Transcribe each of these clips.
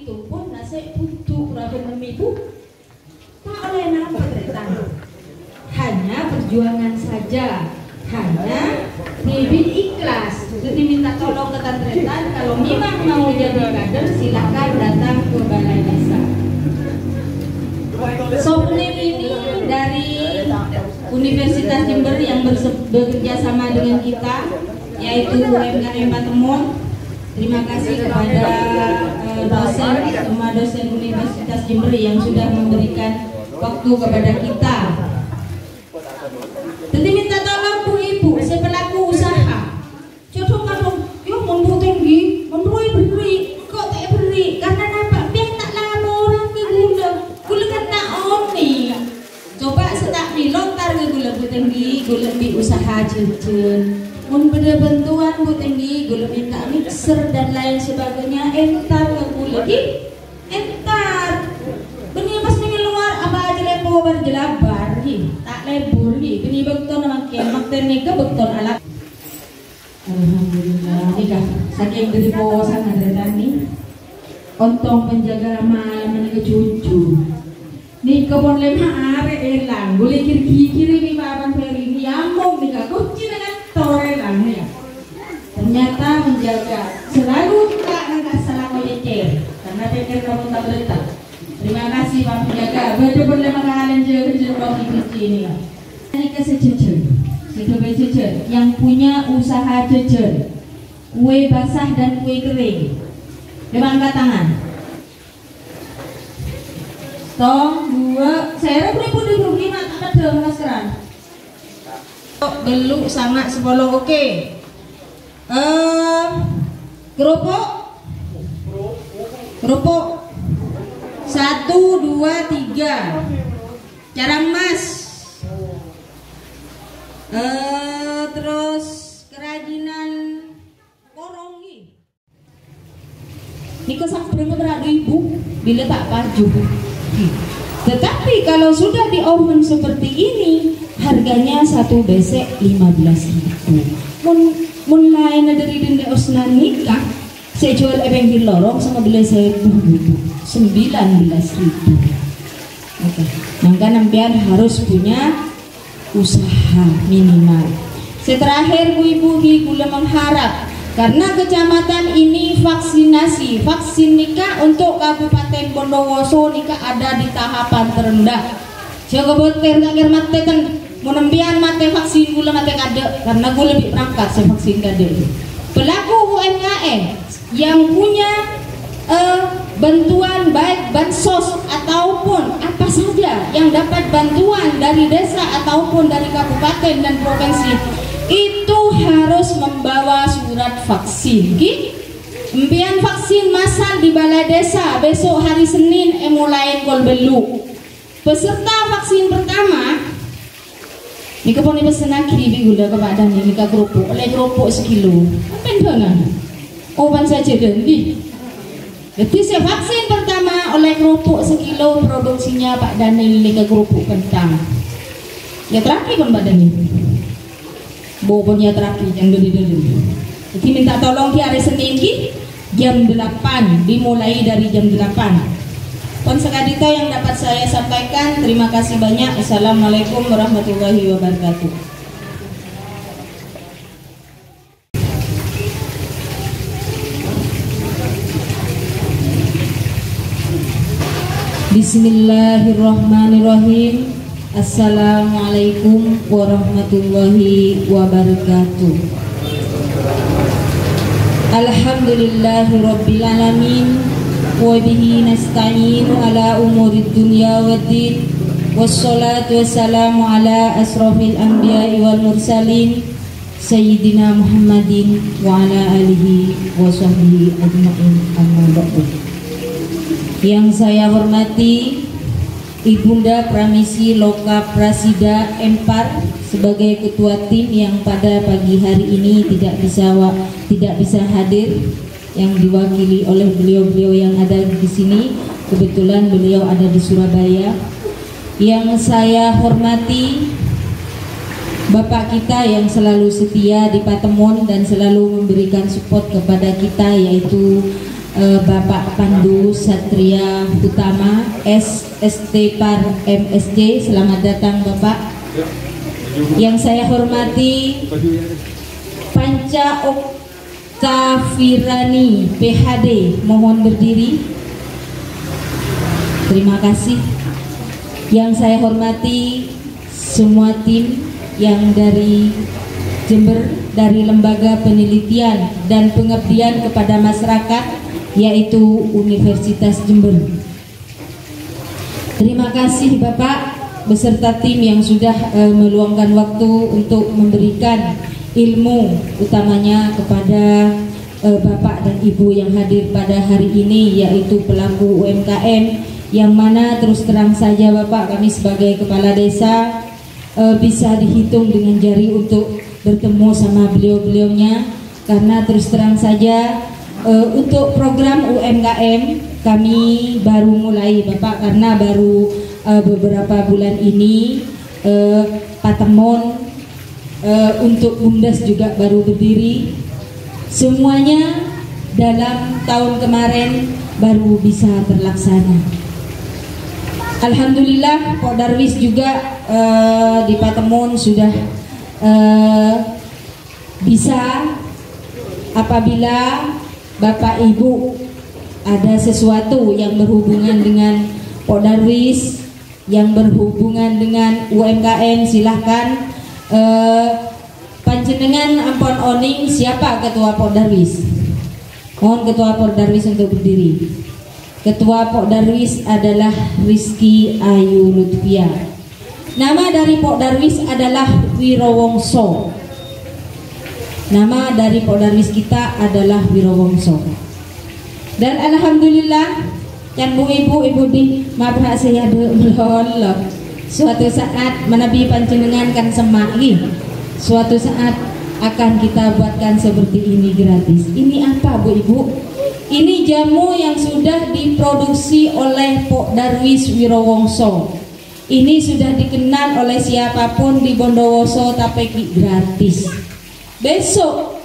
itu pun nasi untuk raben memibu tak oleh nama kereta hanya perjuangan saja. Hanya bibit ikhlas. Jadi minta tolong ke tantretan kalau memang mau jadi kader silakan datang ke balai desa. Sopnim ini dari Universitas Jember yang bekerja sama dengan kita yaitu UMKM Patemon Terima kasih kepada dosen semua dosen Universitas Jember yang sudah memberikan waktu kepada kita. Jadi minta tolong Bu Ibu, saya pelaku usaha. Contoh kalau yo mau tinggi, mau beri, kok tak beri? Karena apa? Biar tak lama orang ke gula, gula kan tak oni. Coba setak ni lontar ke gula bu tinggi, gula bi usaha cecen. Mun beda bantuan bu tinggi, gula minta mixer dan lain sebagainya, entar ke gula ki, entar. Benih pas pengen luar apa aja lepo bar jelabar hi, tak lebur hi. Benih bekton nama kian makten nika alat. Alhamdulillah, nikah saking dari bawasan ada tani. Ontong penjaga lama menika cucu. Nika pon lema are elang, boleh kiri kiri ni baban peri ni nika kunci lang ya. Ternyata menjaga selalu nak salah kau yecer karena pikir kamu tak letak. Terima kasih Pak Penjaga. Pun lima kalian je kerja kunci ini. Nika sececen, sebagai cecen yang punya usaha cecen, kue basah dan kue kering. Coba angkat tangan. Tong dua, saya boleh boleh rugi nak tak ada maskeran. Beluk sangat sepuluh oke. Eh, kerupuk, kerupuk. Satu, dua, tiga. Cara emas. Eh, terus kerajinan korongi. Niko sampai berada ibu bila tak baju. Tetapi kalau sudah di oven seperti ini, harganya satu besek 15 ribu. Mun mun lain dari denda osnan nikah, saya jual ebeng di lorong sama beli saya ribu, 19 ribu. Oke, maka nampian harus punya usaha minimal. Seterakhir Bu Ibu Ki Gula mengharap karena kecamatan ini vaksinasi, vaksin nikah untuk Kabupaten Bondowoso nikah ada di tahapan terendah. Jaga boter gak mate kan menembian mate vaksin gula mate kade karena gue lebih perangkat saya vaksin kade. Pelaku UMKM yang punya eh, bantuan baik bansos ataupun apa saja yang dapat bantuan dari desa ataupun dari kabupaten dan provinsi itu harus membawa surat vaksin ki Empian vaksin massal di balai desa besok hari Senin eh mulai kol belu. Peserta vaksin pertama ini kepon ini pesen kiri gula kepada ini ke kerupuk oleh kerupuk sekilo. Apa yang oban saja dan jadi saya vaksin pertama oleh kerupuk sekilo produksinya Pak Daniel ke kerupuk kentang. Ya terapi pun Pak Daniel. Bobonya terapi yang dulu-dulu. Jadi minta tolong di hari Senin ki jam 8 dimulai dari jam 8. Pon sekadita yang dapat saya sampaikan terima kasih banyak. Assalamualaikum warahmatullahi wabarakatuh. Bismillahirrahmanirrahim Assalamualaikum warahmatullahi wabarakatuh. Alhamdulillahi rabbil alamin Wa bihi nasta'inu ala umurid dunya wa din. Wassalatu wassalamu ala asrafil anbiya'i wal mursalin Sayyidina Muhammadin wa ala alihi wa sahbihi ajma'in amma ba'du. Yang saya hormati Ibunda Pramisi Loka Prasida Empar sebagai ketua tim yang pada pagi hari ini tidak bisa tidak bisa hadir yang diwakili oleh beliau-beliau yang ada di sini. Kebetulan beliau ada di Surabaya. Yang saya hormati Bapak kita yang selalu setia di Patemon dan selalu memberikan support kepada kita yaitu uh, Bapak Pandu Satria Utama SST Par MSJ selamat datang Bapak. Yang saya hormati Panca Oktafirani PHD mohon berdiri. Terima kasih. Yang saya hormati semua tim yang dari Jember dari Lembaga Penelitian dan Pengabdian kepada Masyarakat yaitu Universitas Jember. Terima kasih Bapak beserta tim yang sudah uh, meluangkan waktu untuk memberikan ilmu utamanya kepada uh, Bapak dan Ibu yang hadir pada hari ini yaitu pelaku UMKM yang mana terus terang saja Bapak kami sebagai kepala desa uh, bisa dihitung dengan jari untuk bertemu sama beliau-beliaunya karena terus terang saja uh, untuk program UMKM kami baru mulai Bapak karena baru uh, beberapa bulan ini uh, Patemon uh, untuk Bumdes juga baru berdiri. Semuanya dalam tahun kemarin baru bisa terlaksana Alhamdulillah Pak Darwis juga uh, di Patemon sudah uh, bisa apabila Bapak Ibu ada sesuatu yang berhubungan dengan Podarwis yang berhubungan dengan UMKM silahkan uh, panjenengan ampon oning siapa ketua Podarwis mohon ketua Podarwis untuk berdiri. Ketua Podarwis adalah Rizky Ayu Lutfia Nama dari Pok Darwis adalah Wirowongso. Nama dari Pok Darwis kita adalah Wirowongso. Dan alhamdulillah yang bu ibu ibu di maaf saya ada Suatu saat menabi panjenengan kan semaki. Suatu saat akan kita buatkan seperti ini gratis. Ini apa bu ibu? Ini jamu yang sudah diproduksi oleh Pok Darwis Wirowongso ini sudah dikenal oleh siapa pun di Bondowoso tapi gratis. Besok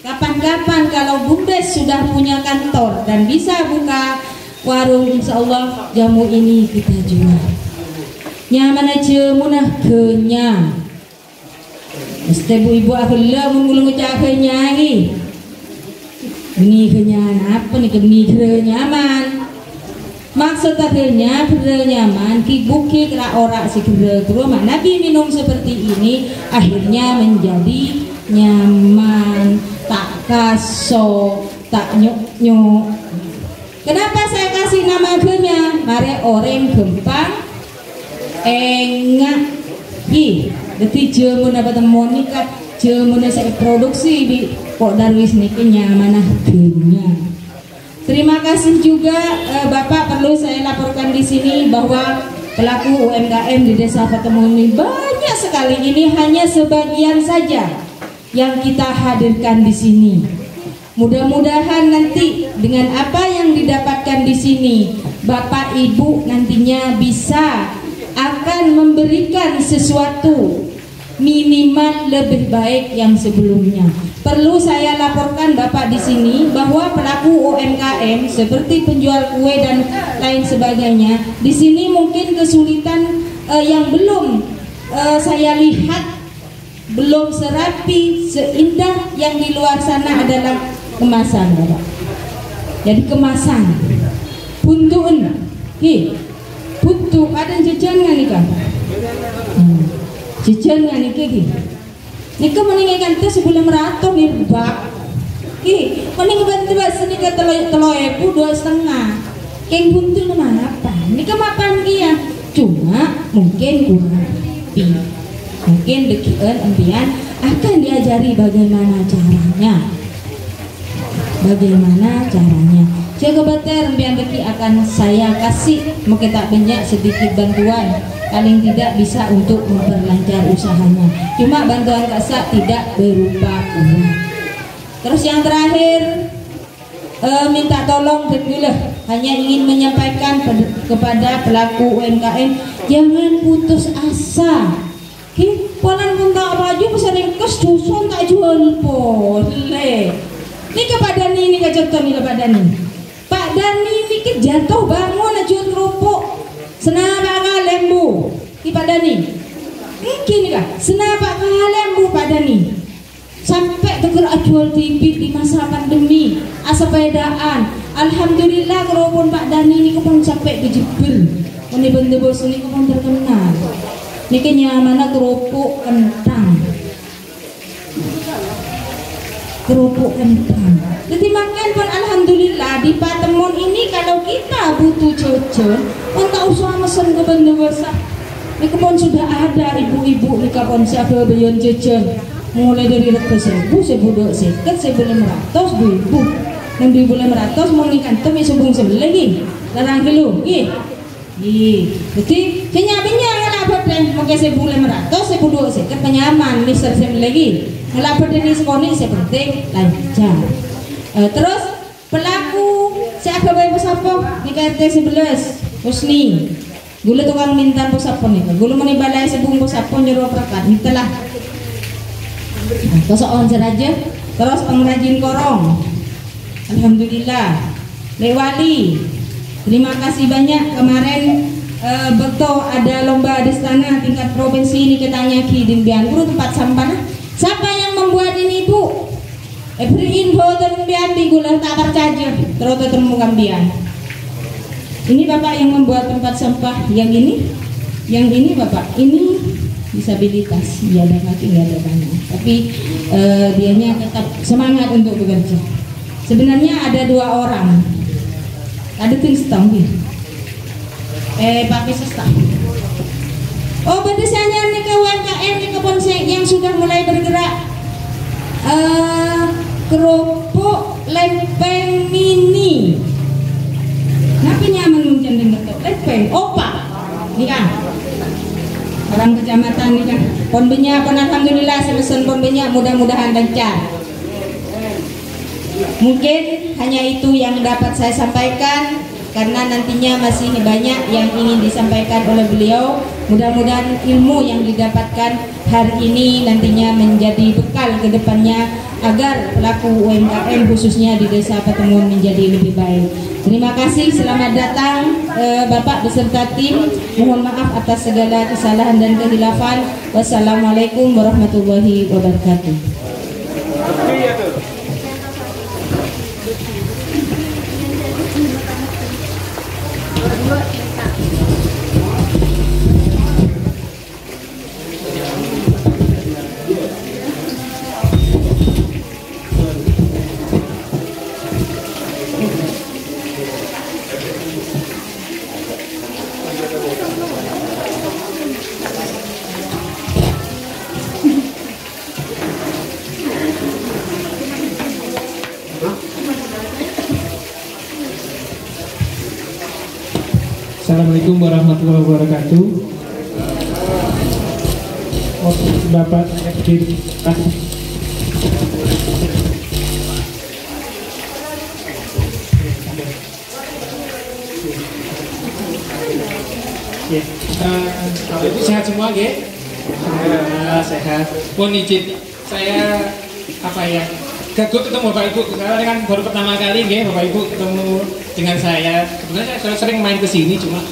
kapan-kapan kalau Bumdes sudah punya kantor dan bisa buka warung insya Allah jamu ini kita jual. Nyaman aja munah kenyang. Mesti bu ibu akhirnya mengulung ucap kenyang ini kenyang apa nih kenyang nyaman Maksud akhirnya bener nyaman ki buki kira ora si bener rumah Nabi minum seperti ini akhirnya menjadi nyaman tak kaso tak nyuk nyuk Kenapa saya kasih nama akhirnya Mari orang gempang enggak Ih, jadi jamun apa temuan nikah jamun saya produksi di Pok Darwis niki nyaman akhirnya. Terima kasih juga eh, Bapak perlu saya laporkan di sini bahwa pelaku UMKM di Desa Fatemoni banyak sekali. Ini hanya sebagian saja yang kita hadirkan di sini. Mudah-mudahan nanti dengan apa yang didapatkan di sini, Bapak Ibu nantinya bisa akan memberikan sesuatu minimal lebih baik yang sebelumnya. Perlu saya laporkan Bapak di sini bahwa pelaku UMKM seperti penjual kue dan lain sebagainya, di sini mungkin kesulitan uh, yang belum uh, saya lihat belum serapi seindah yang di luar sana adalah kemasan, Bapak. Jadi kemasan, puntuun, hi, puntu ada jajan nggak nih kak? Hmm. Jajan nggak nih kak? Nika meninggalkan itu sebelum ratu nih bak. Ki, mending bantu bas nika telo telo epu dua setengah. Keng buntu nama apa? Nika mapan kia. Cuma mungkin kurang pi. Mungkin dekian empian akan diajari bagaimana caranya. Bagaimana caranya? Jaga bater empian deki akan saya kasih mau kita banyak sedikit bantuan. Paling tidak bisa untuk memperlancar usahanya. Cuma bantuan kasat tidak berupa uang. Terus yang terakhir e, minta tolong kedua hanya ingin menyampaikan kepada pelaku UMKM jangan putus asa Ki, ponan pun tak baju sering kes dusun tak jual boleh. Ini kepada ini, ini kecontoh ini kepada ini. Dani. Ini jatuh bangun aja kerupuk. Senapa lembu. Di Pak Dani. Mungkin kah senapa lembu Pak Dani. Sampai tegur jual TV di masa pandemi. Asapedaan Alhamdulillah kerupuk Pak Dani ini pun sampai ke Jepil ini benda bos pun terkenal ini kenyamanan kerupuk kentang. Kerupuk kentang. Jadi makan pun alhamdulillah di Patemon ini kalau kita butuh jajan pun tak usah mesen ke benda besar ini pun sudah ada ibu-ibu di kapon siapa bayon jajan mulai dari rata seribu seribu dua seket seribu lima ratus dua ribu dua ribu lima ratus mau ikan tuh bisa bung sebelah lagi larang kilo iya iya jadi kenyapnya nggak apa deh mungkin seribu lima ratus seribu dua seket penyaman mister sebelah lagi Ngelapor ini sekoni seperti lancar. Uh, terus pelaku siapa bayi posapo di KRT 11 Husni. Gula tukang minta posapo nih. Gula mau balai sebung posapo nyuruh prakat. Itulah. Nah, on saja. Terus pengrajin korong. Alhamdulillah. Lewali. Terima kasih banyak kemarin uh, betul ada lomba di sana tingkat provinsi ini kita nyaki di Biangkuru tempat sampah. Siapa yang membuat ini bu? Every info terumbian di gula tak percaya terus terumbu kambian. Ini bapak yang membuat tempat sampah. Yang ini, yang ini bapak. Ini disabilitas, dia ada kaki nggak ada tangan, tapi uh, dianya tetap semangat untuk bekerja. Sebenarnya ada dua orang, ada tuh setahun eh pakai sestak Oh berdasarnya nih ke UMKM nih ke Ponsek yang sudah mulai bergerak. Uh, kerupuk lempeng mini. Napi nyaman mungkin dengan lempeng opa. Nih kan? Orang kecamatan nih kan? Pon banyak pon alhamdulillah selesai pon mudah-mudahan lancar. Mungkin hanya itu yang dapat saya sampaikan karena nantinya masih banyak yang ingin disampaikan oleh beliau. Mudah-mudahan ilmu yang didapatkan hari ini nantinya menjadi bekal ke depannya agar pelaku UMKM khususnya di desa Petemun menjadi lebih baik. Terima kasih selamat datang eh, Bapak beserta tim. Mohon maaf atas segala kesalahan dan kehilafan. Wassalamualaikum warahmatullahi wabarakatuh Mohon izin, saya apa ya? Gagut ketemu Bapak Ibu, karena kan baru pertama kali ya Bapak Ibu ketemu dengan saya. Sebenarnya saya sering main ke sini cuma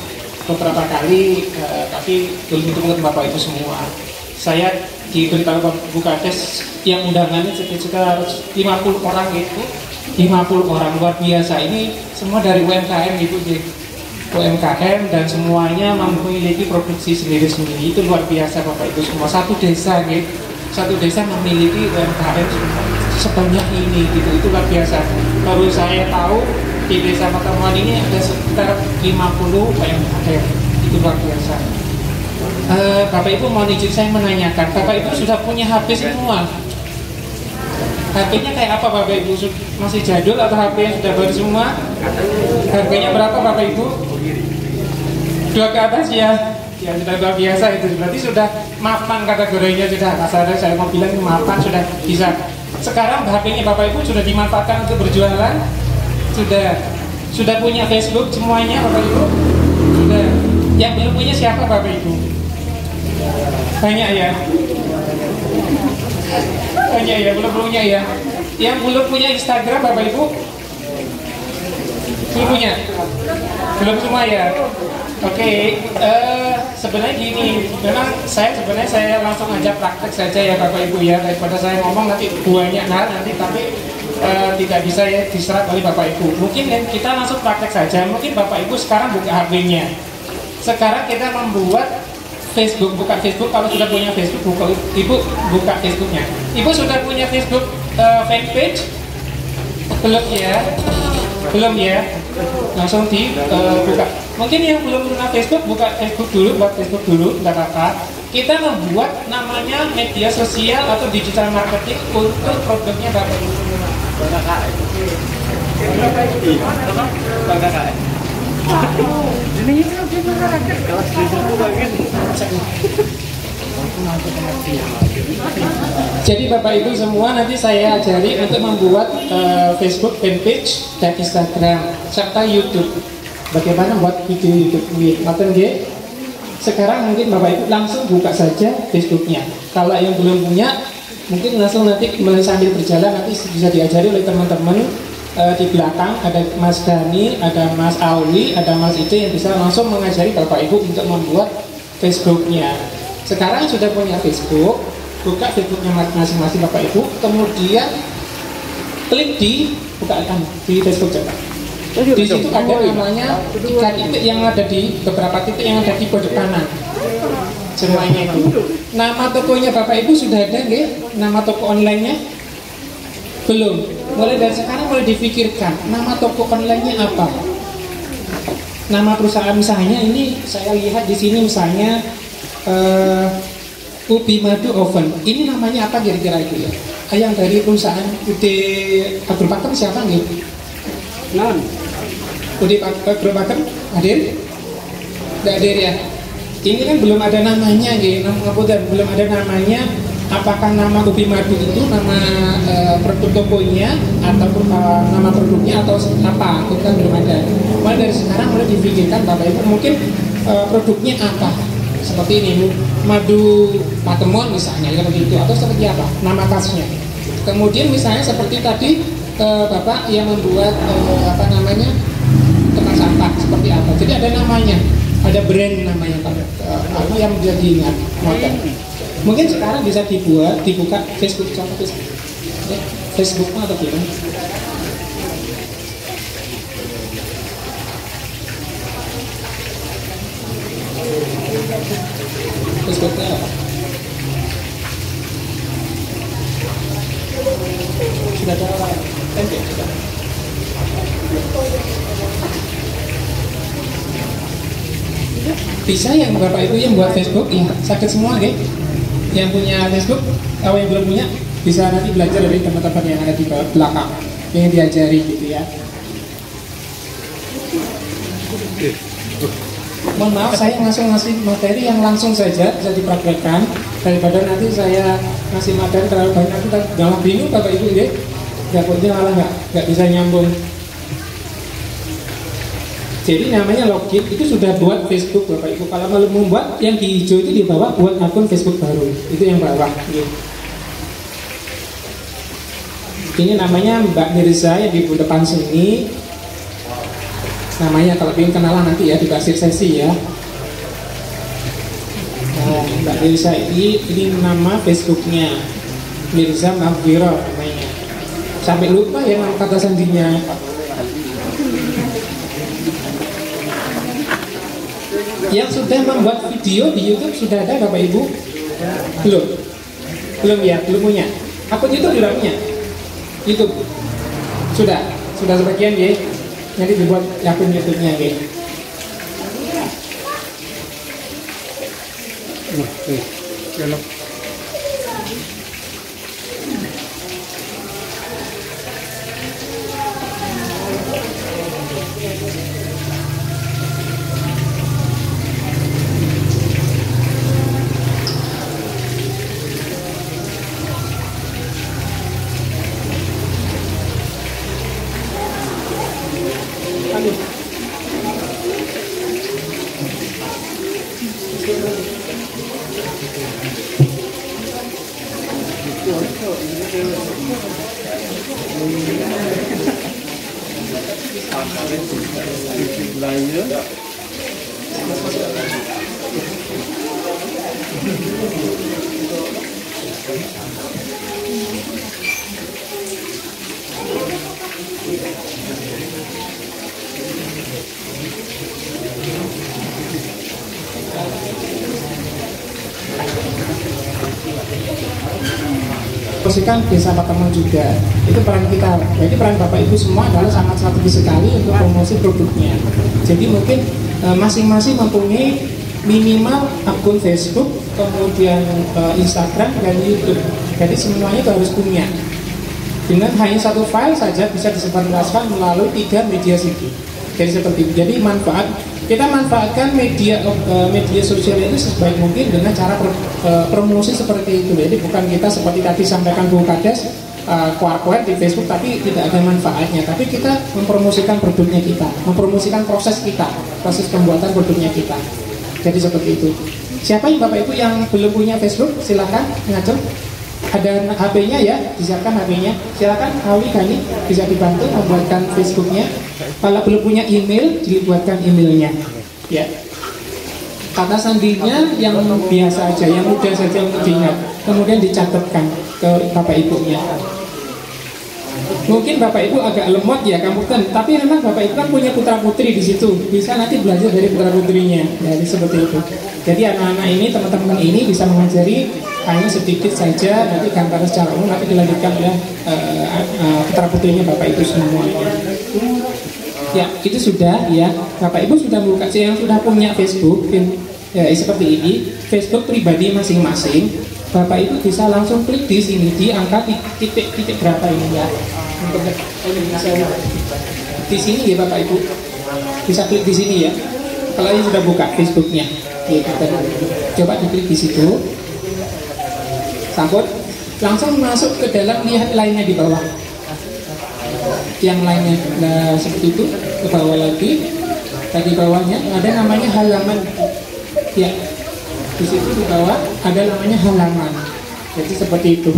beberapa kali, uh, tapi belum ketemu Bapak Ibu semua. Saya diberitahu Bu Kades yang undangannya sekitar 50 orang gitu, 50 orang luar biasa. Ini semua dari UMKM gitu, jadi UMKM dan semuanya memiliki produksi sendiri-sendiri itu luar biasa Bapak Ibu semua satu desa gitu satu desa memiliki UMKM sebanyak ini gitu. Itu luar biasa. Baru saya tahu di desa pertemuan ini ada sekitar 50 UMKM itu luar biasa. Uh, Bapak Ibu mau izin saya menanyakan Bapak Ibu sudah punya HP semua? HP-nya kayak apa Bapak Ibu? Masih jadul atau HP yang sudah baru semua? Harganya berapa Bapak Ibu? Dua ke atas ya? Ya sudah luar biasa itu. Berarti sudah mapan kategorinya sudah kasarnya saya mau bilang mapan sudah bisa. Sekarang HP-nya Bapak Ibu sudah dimanfaatkan untuk berjualan. Sudah sudah punya Facebook semuanya Bapak Ibu? Sudah. Yang belum punya siapa Bapak Ibu? Banyak ya? Banyak ya? Belum punya ya? Yang belum punya Instagram Bapak Ibu? Belum punya? Belum semua ya? Oke, eh, sebenarnya gini, memang saya sebenarnya saya langsung aja praktek saja ya Bapak Ibu ya daripada saya ngomong nanti banyak hal nanti tapi eh, tidak bisa ya diserap oleh Bapak Ibu. Mungkin kita langsung praktek saja. Mungkin Bapak Ibu sekarang buka HP-nya. Sekarang kita membuat Facebook, buka Facebook. Kalau sudah punya Facebook, buka, Ibu buka Facebooknya. Ibu sudah punya Facebook eh, fanpage? Belum ya? Belum ya? Langsung dibuka. Mungkin yang belum pernah Facebook, buka Facebook dulu, buat Facebook dulu, nggak apa-apa. Kita membuat namanya media sosial atau digital marketing untuk produknya Bapak Ibu. Jadi Bapak Ibu semua nanti saya ajari untuk membuat eh, Facebook fanpage dan Instagram serta YouTube. Bagaimana buat video YouTube ini? Maten nggih? Sekarang mungkin Bapak Ibu langsung buka saja Facebooknya. Kalau yang belum punya, mungkin langsung nanti sambil berjalan nanti bisa diajari oleh teman-teman eh, di belakang ada Mas Dani, ada Mas Auli, ada Mas Ide yang bisa langsung mengajari Bapak Ibu untuk membuat Facebooknya. Sekarang sudah punya Facebook, buka Facebooknya masing-masing Bapak Ibu, kemudian klik di buka di Facebook coba. Di situ ada namanya tiga titik yang ada di beberapa titik yang ada di pojok kanan. Semuanya itu. Nama tokonya Bapak Ibu sudah ada nggih? Nama toko online-nya? Belum. Mulai dari sekarang mulai difikirkan nama toko online-nya apa? Nama perusahaan misalnya ini saya lihat di sini misalnya uh, Ubi Madu Oven. Ini namanya apa kira-kira itu ya? Yang dari perusahaan Ude Abdul Pakem siapa nih? Non. Abdul Pakem hadir? Tidak hadir ya? Ini kan belum ada namanya gitu, nama belum ada namanya. Apakah nama Ubi Madu itu nama uh, produk tokonya atau uh, nama produknya atau apa? Itu kan belum ada. Mulai dari sekarang mulai dipikirkan Bapak Ibu mungkin uh, produknya apa? seperti ini madu patemon misalnya seperti itu atau seperti apa nama khasnya kemudian misalnya seperti tadi eh, bapak yang membuat eh, apa namanya seperti apa. Jadi ada namanya ada brand namanya eh, apa yang bisa diingat model. Mungkin sekarang bisa dibuat dibuka Facebook contoh Facebook. Ya, atau gimana? Apa? Sudah template sudah. Bisa yang Bapak Ibu yang buat Facebook, ya sakit semua deh. Yang punya Facebook, kalau yang belum punya, bisa nanti belajar dari teman-teman yang ada di belakang yang diajari gitu ya. mohon maaf saya langsung ngasih materi yang langsung saja bisa dipraktekkan daripada nanti saya ngasih materi terlalu banyak kita dalam bingung bapak ibu ya dapatnya malah nggak nggak bisa nyambung jadi namanya login itu sudah buat Facebook bapak ibu. Kalau mau membuat yang di hijau itu di bawah buat akun Facebook baru. Itu yang bawah ya. ini namanya Mbak Mirza yang di depan sini namanya kalau ingin kenalan nanti ya di basir sesi ya. Nah, Mbak Mirza ini ini nama Facebooknya. Mirza Mahfiro namanya. Sampai lupa ya nama kata sandinya yang sudah membuat video di YouTube sudah ada Bapak Ibu? Belum. Belum ya belum punya. Akun YouTube sudah punya? YouTube. Sudah. Sudah sebagian ya. Jadi dibuat akun YouTube-nya gitu. Oke, promosikan juga. Itu peran kita. Jadi peran bapak ibu semua adalah sangat strategis sekali untuk promosi produknya. Jadi mungkin eh, masing-masing mempunyai minimal akun Facebook kemudian eh, Instagram dan YouTube. Jadi semuanya itu harus punya. Dengan hanya satu file saja bisa disebarluaskan melalui tiga media situ jadi seperti itu. Jadi manfaat kita manfaatkan media uh, media sosial itu sebaik mungkin dengan cara pro, promosi seperti itu. Jadi bukan kita seperti tadi sampaikan Bu Kades uh, di Facebook tapi tidak ada manfaatnya. Tapi kita mempromosikan produknya kita, mempromosikan proses kita, proses pembuatan produknya kita. Jadi seperti itu. Siapa yang Bapak Ibu yang belum punya Facebook? Silahkan ngajak ada HP-nya ya, disiapkan HP-nya. Silakan Awi Gani bisa dibantu membuatkan Facebooknya. Kalau belum punya email, dibuatkan emailnya. Ya. Kata sandinya yang biasa aja, yang mudah saja untuk diingat. Kemudian dicatatkan ke bapak ibunya. Mungkin bapak ibu agak lemot ya kamu kan, tapi memang bapak ibu kan punya putra putri di situ. Bisa nanti belajar dari putra putrinya. Jadi seperti itu. Jadi anak-anak ini, teman-teman ini bisa mengajari hanya sedikit saja nanti gambaran secara umum nanti dilanjutkan oleh uh, uh, putra putrinya bapak ibu semua ya itu sudah ya bapak ibu sudah buka yang sudah punya Facebook ya, seperti ini Facebook pribadi masing-masing bapak ibu bisa langsung klik di sini di angka titik-titik berapa ini ya di sini ya bapak ibu. Bisa klik di sini ya. Kalau ini sudah buka Facebooknya. Ya, coba diklik di situ. Sambut. Langsung masuk ke dalam lihat lainnya di bawah. Yang lainnya nah, seperti itu. Ke bawah lagi. Tadi bawahnya ada namanya halaman. Ya. Di situ di bawah ada namanya halaman. Jadi seperti itu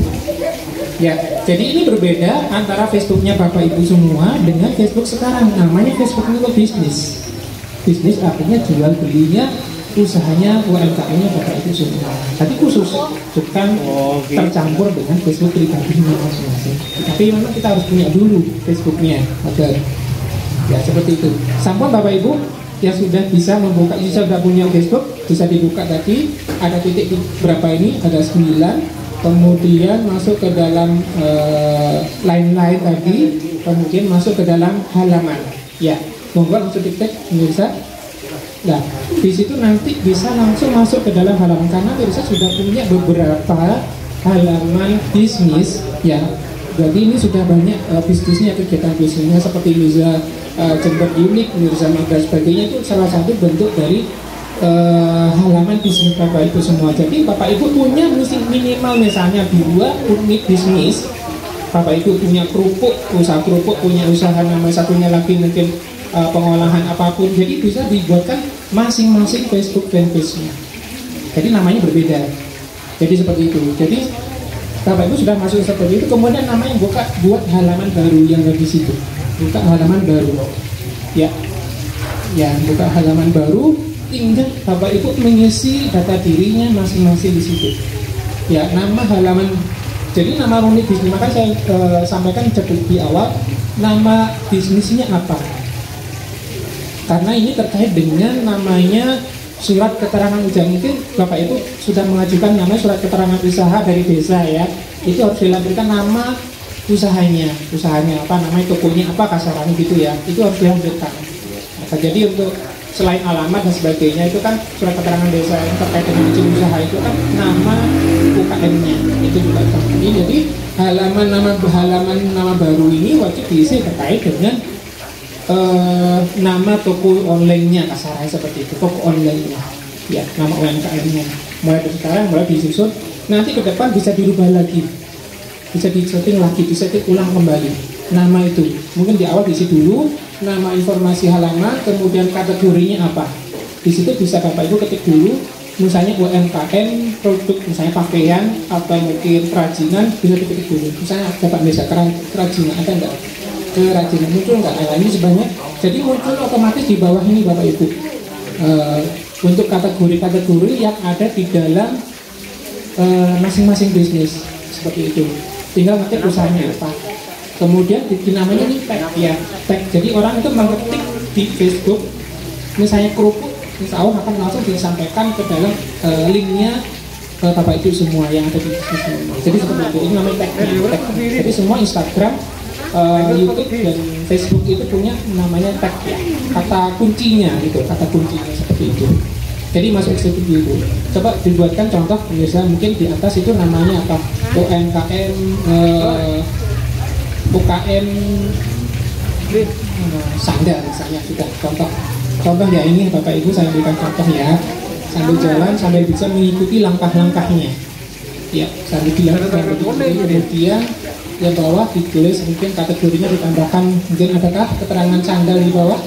ya jadi ini berbeda antara Facebooknya bapak ibu semua dengan Facebook sekarang namanya Facebook itu bisnis bisnis artinya jual belinya usahanya UMKM-nya Bapak Ibu semua. Tapi khusus bukan oh, okay. tercampur dengan Facebook pribadi masing-masing. Tapi memang kita harus punya dulu Facebooknya agar ya seperti itu. Sampun Bapak Ibu yang sudah bisa membuka, bisa sudah punya Facebook bisa dibuka tadi ada titik berapa ini ada 9 kemudian masuk ke dalam uh, line-line tadi kemudian masuk ke dalam halaman ya monggo langsung diklik pemirsa Nah, di situ nanti bisa langsung masuk ke dalam halaman karena Mirza sudah punya beberapa halaman bisnis ya. Jadi ini sudah banyak uh, bisnisnya kegiatan bisnisnya seperti Mirza uh, jemput unik, Mirza dan sebagainya itu salah satu bentuk dari uh, halaman bisnis Bapak Ibu semua. Jadi Bapak Ibu punya minimal misalnya dua unit bisnis. Bapak Ibu punya kerupuk, usaha kerupuk, punya usaha nama satunya lagi mungkin uh, pengolahan apa pun. Jadi bisa dibuatkan masing-masing Facebook fanpage-nya. Jadi namanya berbeda. Jadi seperti itu. Jadi Bapak Ibu sudah masuk seperti itu, kemudian namanya buka buat halaman baru yang di situ. Buka halaman baru. Ya. Ya, buka halaman baru, tinggal Bapak Ibu mengisi data dirinya masing-masing di situ. Ya, nama halaman jadi nama unit bisnis maka saya e, sampaikan di awal nama bisnisnya apa? Karena ini terkait dengan namanya surat keterangan usaha mungkin Bapak Ibu sudah mengajukan nama surat keterangan usaha dari desa ya. Itu harus dilampirkan nama usahanya. Usahanya apa? Namanya tokonya apa? Kasarannya gitu ya. Itu harus dilampirkan nah, jadi untuk selain alamat dan sebagainya itu kan surat keterangan desa yang terkait dengan izin usaha itu kan nama UKM-nya. Itu juga penting jadi halaman nama halaman nama baru ini wajib diisi terkait dengan uh, nama toko online-nya kasarnya seperti itu toko online-nya ya nama UMKM-nya. Mulai dari sekarang mulai disusun. Nanti ke depan bisa dirubah lagi. Bisa disetting lagi disetting ulang kembali. Nama itu. Mungkin di awal diisi dulu nama informasi halaman kemudian kategorinya apa? Di situ bisa bapak ibu ketik dulu misalnya UMKM produk misalnya pakaian atau mungkin kerajinan bisa diketik dulu. Misalnya bapak bisa kerajinan ada enggak? Kerajinan muncul nggak nah, ini sebanyak jadi muncul otomatis di bawah ini bapak ibu. Uh, untuk kategori-kategori yang ada di dalam eh, masing-masing uh, bisnis seperti itu. Tinggal ngetik usahanya apa kemudian di, namanya ini tag ya tag jadi orang itu mengetik di Facebook misalnya kerupuk insya Allah akan langsung disampaikan ke dalam uh, linknya ke bapak itu semua yang ada di bisnis jadi seperti itu ini namanya tag, tag. jadi semua Instagram uh, YouTube dan Facebook itu punya namanya tag ya, kata kuncinya gitu, kata kuncinya seperti itu. Jadi masuk seperti itu. Coba dibuatkan contoh misalnya mungkin di atas itu namanya apa? UMKM UKM sandal misalnya kita contoh. Contoh ya ini Bapak Ibu saya berikan contoh ya. Sambil jalan sambil bisa mengikuti langkah-langkahnya. Ya sambil dilakukan kemudian yang bawah ditulis mungkin kategorinya ditambahkan. Mungkin adakah keterangan sandal di bawah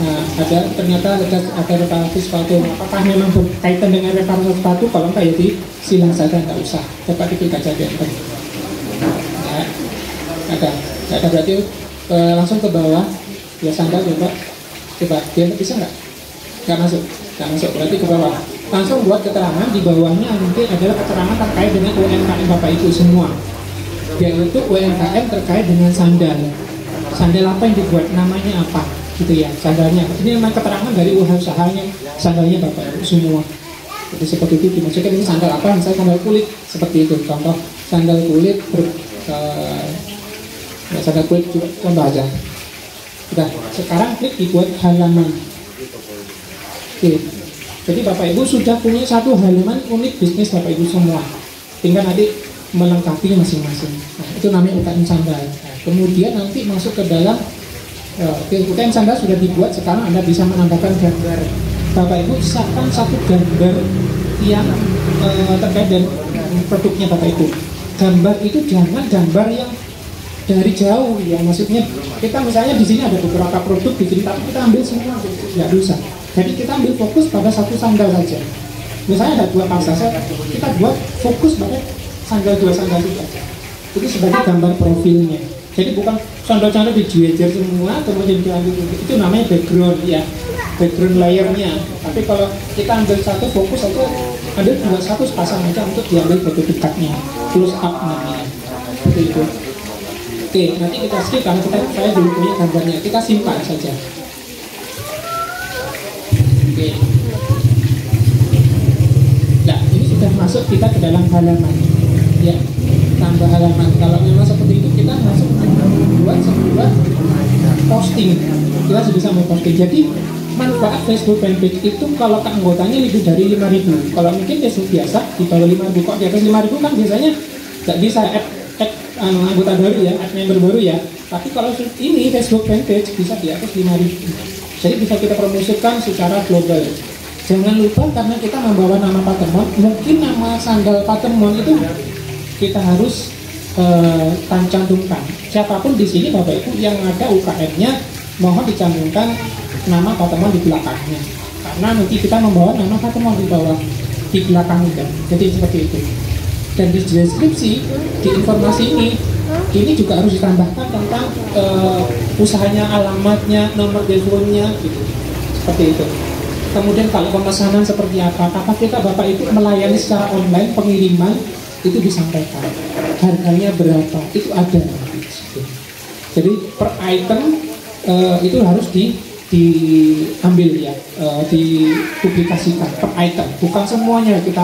nah, ada ternyata ada ada reparasi sepatu. Apakah memang berkaitan dengan reparasi sepatu? Kalau enggak ya silang saja enggak usah. Coba diklik aja di enter ada. Ada. Berarti e, langsung ke bawah. Ya sandal coba coba dia bisa nggak nggak masuk. Nggak masuk. Berarti ke bawah. Langsung buat keterangan. Di bawahnya nanti adalah keterangan terkait dengan UMKM Bapak Ibu semua. Yaitu UMKM terkait dengan sandal. Sandal apa yang dibuat? Namanya apa gitu ya sandalnya. Ini memang keterangan dari usaha usahanya sandalnya Bapak Ibu semua. Jadi seperti itu dimaksudkan ini sandal apa? Misalnya sandal kulit seperti itu. Contoh sandal kulit ber, uh, ya, sandal kulit juga contoh aja. Sudah, sekarang klik dibuat halaman. Oke, jadi Bapak Ibu sudah punya satu halaman unik bisnis Bapak Ibu semua. Tinggal nanti melengkapi masing-masing. Nah, itu namanya UKM sandal. Nah, kemudian nanti masuk ke dalam eh, UKM sandal sudah dibuat. Sekarang Anda bisa menambahkan gambar. Bapak Ibu siapkan satu gambar yang uh, terkait dengan produknya Bapak Ibu. Gambar itu jangan gambar yang dari jauh ya maksudnya kita misalnya di sini ada beberapa produk di sini tapi kita ambil semua nggak bisa jadi kita ambil fokus pada satu sandal saja. Misalnya ada dua pasal, kita buat fokus pada sandal dua sandal itu. Itu sebagai gambar profilnya. Jadi bukan sandal-sandal dijejer semua, kemudian diambil itu namanya background ya, background layernya. Tapi kalau kita ambil satu fokus atau ada dua satu pasang aja untuk diambil foto dekatnya, close up namanya. Seperti itu. Oke, nanti kita skip karena kita saya belum punya gambarnya. Kita simpan saja. Oke. Nah, ini sudah masuk kita ke dalam halaman. Ya, tambah halaman. Kalau memang seperti itu kita langsung buat sebuah posting. Kita bisa mau posting. Jadi manfaat Facebook fanpage itu kalau keanggotanya lebih dari 5000 kalau mungkin Facebook biasa di bawah 5000 kok di atas 5000 kan biasanya nggak bisa add, add um, anggota baru ya add member baru ya tapi kalau ini Facebook fanpage bisa di atas 5000 jadi bisa kita promosikan secara global. Jangan lupa karena kita membawa nama Patemon, mungkin nama sandal Patemon itu kita harus cantumkan. Siapa pun di sini Bapak Ibu yang ada UKM-nya mohon dicantumkan nama Patemon di belakangnya. Karena nanti kita membawa nama Patemon di bawah di belakangnya. Jadi seperti itu. Dan di deskripsi di informasi ini ini juga harus ditambahkan tentang uh, usahanya, alamatnya, nomor teleponnya, gitu. Seperti itu. Kemudian kalau pemesanan seperti apa, apakah kita Bapak itu melayani secara online pengiriman itu disampaikan. Harganya berapa? Itu ada. Jadi per item uh, itu harus di diambil ya, uh, dipublikasikan per item, bukan semuanya kita.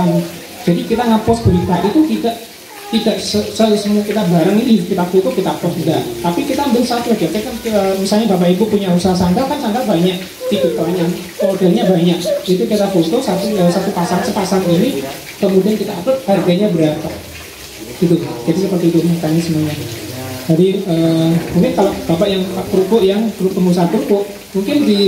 Jadi kita ngapus berita itu tidak tidak semua kita bareng ini kita foto kita post enggak tapi kita ambil satu aja kita, misalnya bapak ibu punya usaha sandal kan sandal banyak tipe banyak modelnya banyak itu kita foto satu eh, satu pasang sepasang ini kemudian kita upload harganya berapa gitu. Jadi seperti itu mekanismenya. Jadi uh, mungkin kalau bapak yang kerupuk yang pengusaha kerupuk mungkin di,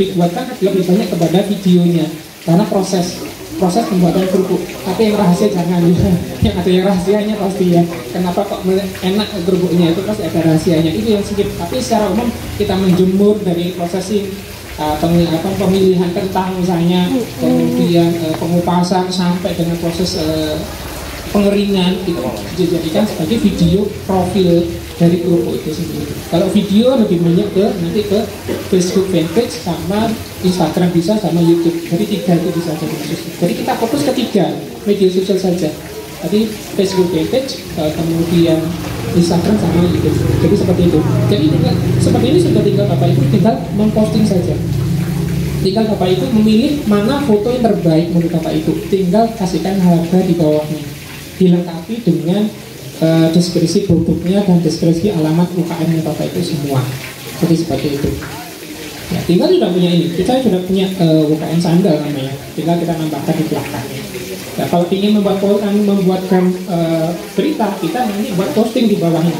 dibuatkan lebih banyak kepada videonya. Karena proses proses pembuatan kerupuk. Tapi yang rahasia jangan. Ya yang ada yang rahasianya pasti ya. Kenapa kok enak kerupuknya itu pasti ada rahasianya. Itu yang sedikit. Tapi secara umum kita menjemur dari prosesi uh, pemilihan kentang misalnya kemudian uh, pengupasan sampai dengan proses uh, pengeringan itu dijadikan sebagai video profil dari kerupuk itu sendiri. Kalau video lebih banyak ke nanti ke Facebook fanpage sama Instagram bisa sama YouTube. Jadi tiga itu bisa jadi. Jadi kita fokus ke tiga media sosial saja. Tadi Facebook fanpage, eh, kemudian Instagram sama YouTube. Jadi seperti itu. Jadi tinggal, seperti ini sudah tinggal Bapak Ibu tinggal memposting saja. Tinggal Bapak Ibu memilih mana foto yang terbaik menurut Bapak Ibu. Tinggal kasihkan harga di bawahnya. Dilengkapi dengan uh, deskripsi produknya dan deskripsi alamat UKM-nya Bapak Ibu semua. Jadi seperti itu. Ya, tinggal sudah punya ini. Kita sudah punya uh, UKM sandal namanya. Tinggal kita nambahkan di belakang. Ya, kalau ingin membuat kan membuatkan uh, berita, kita nanti buat posting di bawahnya.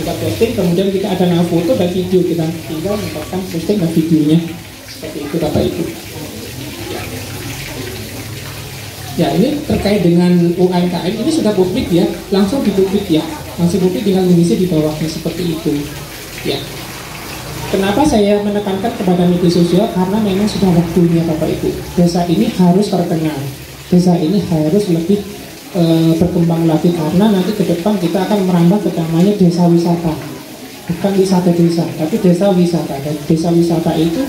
Kita posting, kemudian kita ada nama foto dan video. Kita tinggal menambahkan posting dan videonya. Seperti itu Bapak Ibu. Ya ini terkait dengan UMKM ini sudah publik ya, langsung di publik ya, langsung publik dengan mengisi di bawahnya seperti itu. Ya. Kenapa saya menekankan kepada media sosial? Karena memang sudah waktunya Bapak Ibu. Desa ini harus terkenal. Desa ini harus lebih e, berkembang lagi karena nanti ke depan kita akan merambah ke namanya desa wisata. Bukan wisata desa, tapi desa wisata. Dan desa wisata itu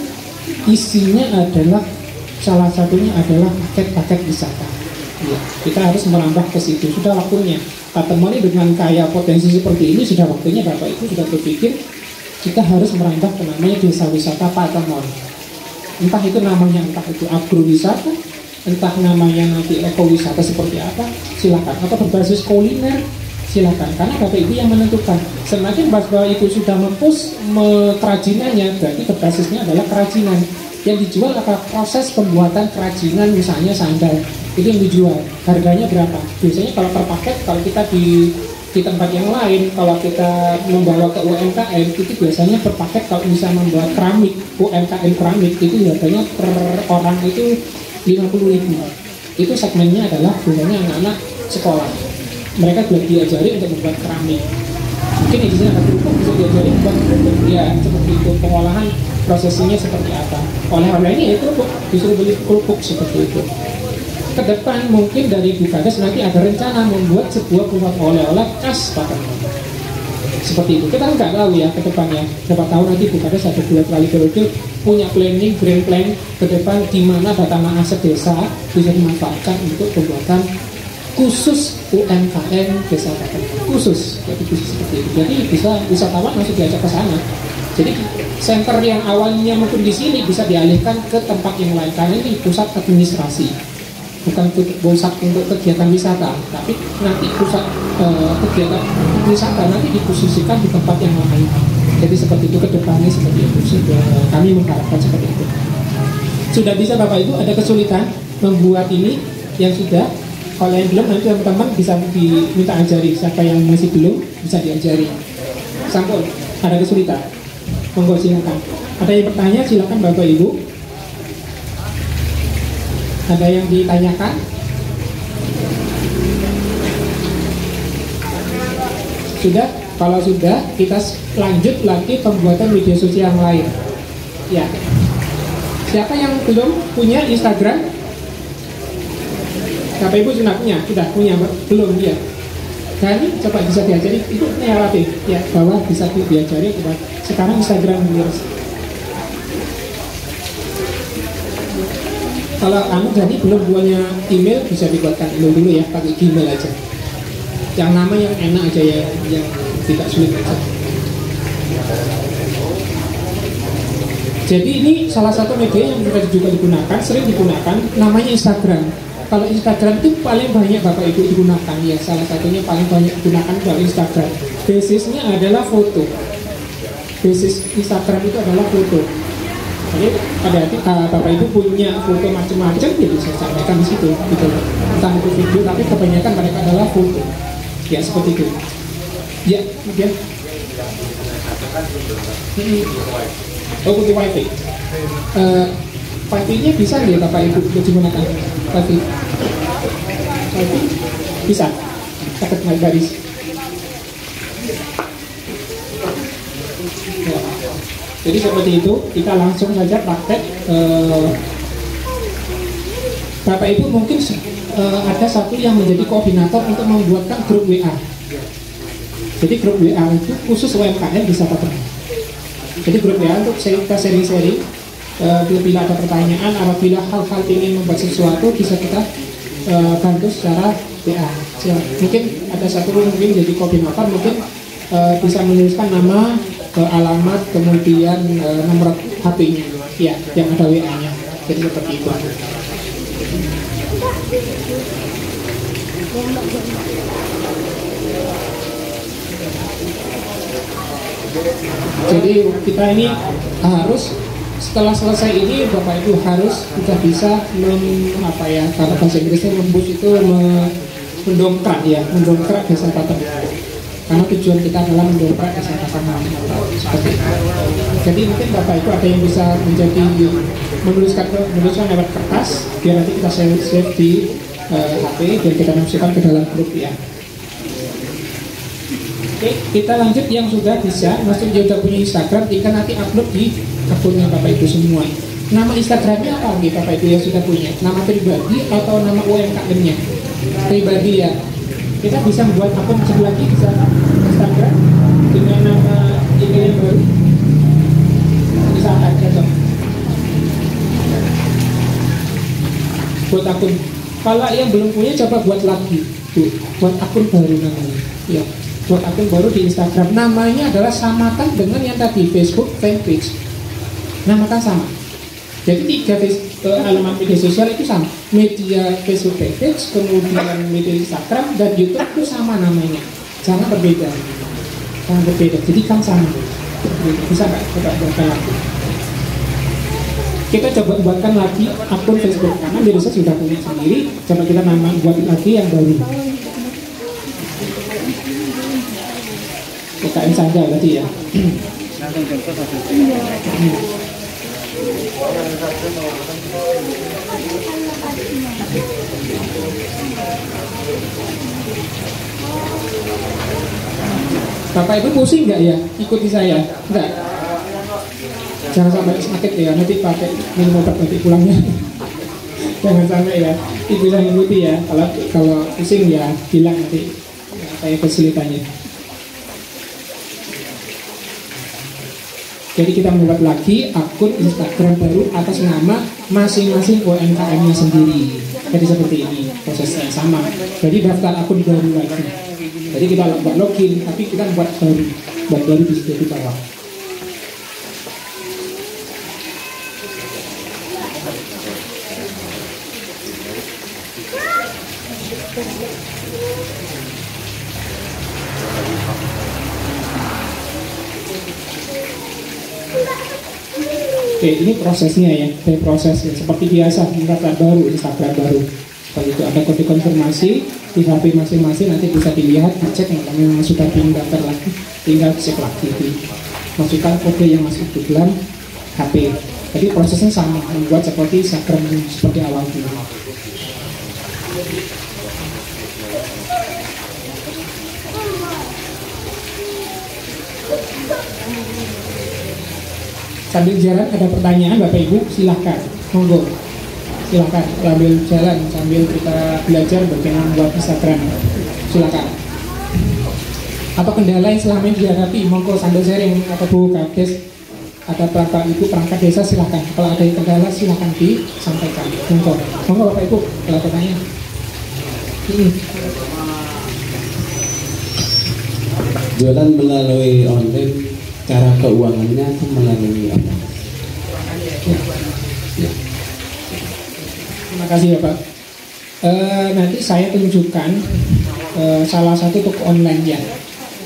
isinya adalah salah satunya adalah paket-paket wisata Ya, kita harus merambah ke situ. Sudah waktunya. Pak Temoni dengan kaya potensi seperti ini sudah waktunya Bapak Ibu sudah berpikir kita harus merambah ke namanya desa wisata Pak Temon. Entah itu namanya entah itu agrowisata, entah namanya nanti ekowisata seperti apa, silakan. Atau berbasis kuliner, silakan. Karena Bapak Ibu yang menentukan. Semakin Bapak Ibu sudah mempush kerajinannya, berarti berbasisnya adalah kerajinan. Yang dijual adalah proses pembuatan kerajinan misalnya sandal itu yang dijual. Harganya berapa? Biasanya kalau per paket kalau kita di di tempat yang lain kalau kita membawa ke UMKM itu biasanya per paket kalau bisa membuat keramik UMKM keramik itu harganya per orang itu 50 ribu. Itu segmennya adalah biasanya anak-anak sekolah. Mereka sudah diajari untuk membuat keramik. Mungkin di sini ada kerupuk bisa diajari membuat ya seperti itu pengolahan prosesinya seperti apa. Oleh-oleh ini ya kerupuk. Disuruh beli kerupuk seperti itu ke depan mungkin dari Ibu Kades nanti ada rencana membuat sebuah pusat oleh-oleh khas Patemon. Seperti itu. Kita nggak tahu ya ke depannya. Siapa tahu nanti Ibu Kades ada dua kali periode punya planning, grand plan ke depan di mana data aset desa bisa dimanfaatkan untuk pembuatan khusus UMKM desa Patemon. Khusus, jadi khusus seperti itu. Jadi bisa wisatawan masuk diajak ke sana. Jadi center yang awalnya mungkin di sini bisa dialihkan ke tempat yang lain karena ini pusat administrasi bukan pusat untuk kegiatan wisata, tapi nanti pusat e, kegiatan wisata nanti diposisikan di tempat yang lain. Jadi seperti itu ke depannya seperti itu sudah kami mengharapkan seperti itu. Sudah bisa Bapak Ibu ada kesulitan membuat ini yang sudah kalau yang belum nanti teman-teman bisa diminta ajari siapa yang masih belum bisa diajari. Sampun ada kesulitan. Monggo silakan. Ada yang bertanya silakan Bapak Ibu. Ada yang ditanyakan? Sudah? Kalau sudah, kita lanjut lagi pembuatan media sosial yang lain. Ya. Siapa yang belum punya Instagram? Siapa ibu sudah punya? Sudah punya, belum dia. Kali coba bisa diajari, itu ya ya bahwa bisa diajari. Sekarang Instagram kalau kamu jadi belum punya email bisa dibuatkan email dulu ya pakai Gmail aja. Yang nama yang enak aja ya yang tidak sulit aja. Jadi ini salah satu media yang juga juga digunakan sering digunakan namanya Instagram. Kalau Instagram itu paling banyak Bapak Ibu digunakan ya salah satunya paling banyak digunakan dari Instagram. Basisnya adalah foto. Basis Instagram itu adalah foto jadi pada hati bapak ibu punya foto macam-macam ya bisa sampaikan di situ gitu entah itu video tapi kebanyakan mereka adalah foto. Ya seperti itu. Ya kemudian hmm. oh butuh wifi. Uh, wifi-nya bisa nggak bapak ibu? Digunakan wifi. Wifi bisa. Dapat garis Jadi seperti itu, kita langsung saja praktek. Eh, Bapak Ibu mungkin uh, ada satu yang menjadi koordinator untuk membuatkan grup WA. Jadi grup WA itu khusus UMKM bisa pakai. Jadi grup WA untuk kita sering-sering uh, bila ada pertanyaan, apabila hal-hal ingin membuat sesuatu bisa kita bantu secara WA. Mungkin ada satu mungkin jadi koordinator mungkin bisa menuliskan nama, uh, alamat, kemudian uh, nomor HP-nya, ya yang ada WA-nya. Jadi seperti itu. Jadi kita ini harus setelah selesai ini Bapak Ibu harus kita bisa mem, apa ya kalau bahasa Inggrisnya membus itu mendongkrak ya mendongkrak desa paten karena tujuan kita adalah mendongkrak desa paten seperti itu. Jadi mungkin Bapak Ibu ada yang bisa menjadi menuliskan menuliskan lewat kertas biar nanti kita save, save di uh, eh, HP dan kita masukkan ke dalam grup ya. Oke, kita lanjut yang sudah bisa, maksudnya sudah punya Instagram, tinggal nanti upload di akunnya Bapak Ibu semua. Nama Instagramnya apa nih Bapak Ibu yang sudah punya? Nama pribadi atau nama UMKM-nya? Pribadi ya. Kita bisa membuat akun satu lagi bisa Instagram dengan nama email yang baru. Bisa aja dong. Buat akun. Kalau yang belum punya coba buat lagi. Tuh, buat akun baru namanya. Ya buat akun baru di Instagram namanya adalah samakan dengan yang tadi Facebook fanpage namakan sama jadi tiga alamat media sosial itu sama. Media Facebook fanpage kemudian media Instagram dan YouTube itu sama namanya. Jangan berbeda. Jangan berbeda. Jadi kan sama. Bisa nggak? Coba buatkan lagi. Kita coba buatkan lagi akun Facebook. Karena media sudah punya sendiri. Coba kita nama buat lagi yang baru. PKM saja berarti ya Bapak Ibu pusing nggak ya ikuti saya? Enggak. Jangan sampai sakit ya, nanti pakai minum obat nanti pulangnya. Jangan sampai ya, ibu saya ikuti ya. Kalau kalau pusing ya bilang nanti saya kesulitannya. Jadi kita membuat lagi akun Instagram baru atas nama masing-masing UMKM-nya sendiri. Jadi seperti ini prosesnya sama. Jadi daftar akun baru lagi. Jadi kita buat login, tapi kita buat baru, buat baru di situ di bawah. Oke, ini prosesnya ya, ini prosesnya seperti biasa daftar baru, Instagram baru. Seperti itu ada kode konfirmasi di HP masing-masing nanti bisa dilihat, dicek yang memang sudah daftar lagi, tinggal cek lagi masukkan kode yang masuk di dalam HP. Jadi prosesnya sama, membuat seperti Instagram seperti awal dulu. Sambil jalan ada pertanyaan Bapak Ibu silahkan. Monggo. Silahkan sambil jalan sambil kita belajar bagaimana membuat Instagram silahkan apa kendala yang selama ini dihadapi? Monggo sambil sharing. Atau Bu Kades? Ada bapak ibu perangkat desa silahkan. Kalau ada yang kendala silahkan disampaikan. Monggo. Monggo bapak ibu kalau pertanyaan. Ini jualan melalui online cara keuangannya itu melalui apa? Ya. Terima kasih ya Pak. E, nanti saya tunjukkan e, salah satu toko online ya,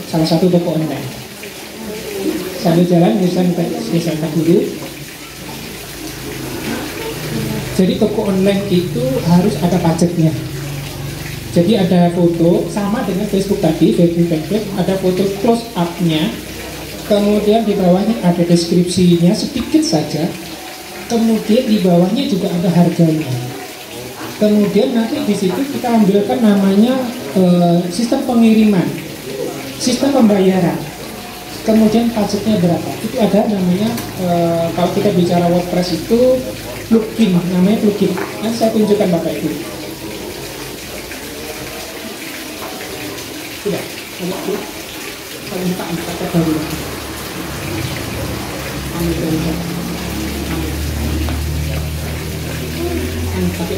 salah satu toko online. Sambil jalan bisa saya dulu. Jadi toko online itu harus ada pajaknya. Jadi ada foto sama dengan Facebook tadi, Facebook Backpack, ada foto close up-nya kemudian di bawahnya ada deskripsinya sedikit saja. Kemudian di bawahnya juga ada harganya. Kemudian nanti di situ kita ambilkan namanya eh, sistem pengiriman sistem pembayaran. Kemudian pajaknya berapa? Itu ada namanya eh, kalau kita bicara WordPress itu plugin namanya plugin. Nanti saya tunjukkan bapak itu sudah, kalau kita angkat ke baru buka buka tab baru ambil dari ambil ambil pakai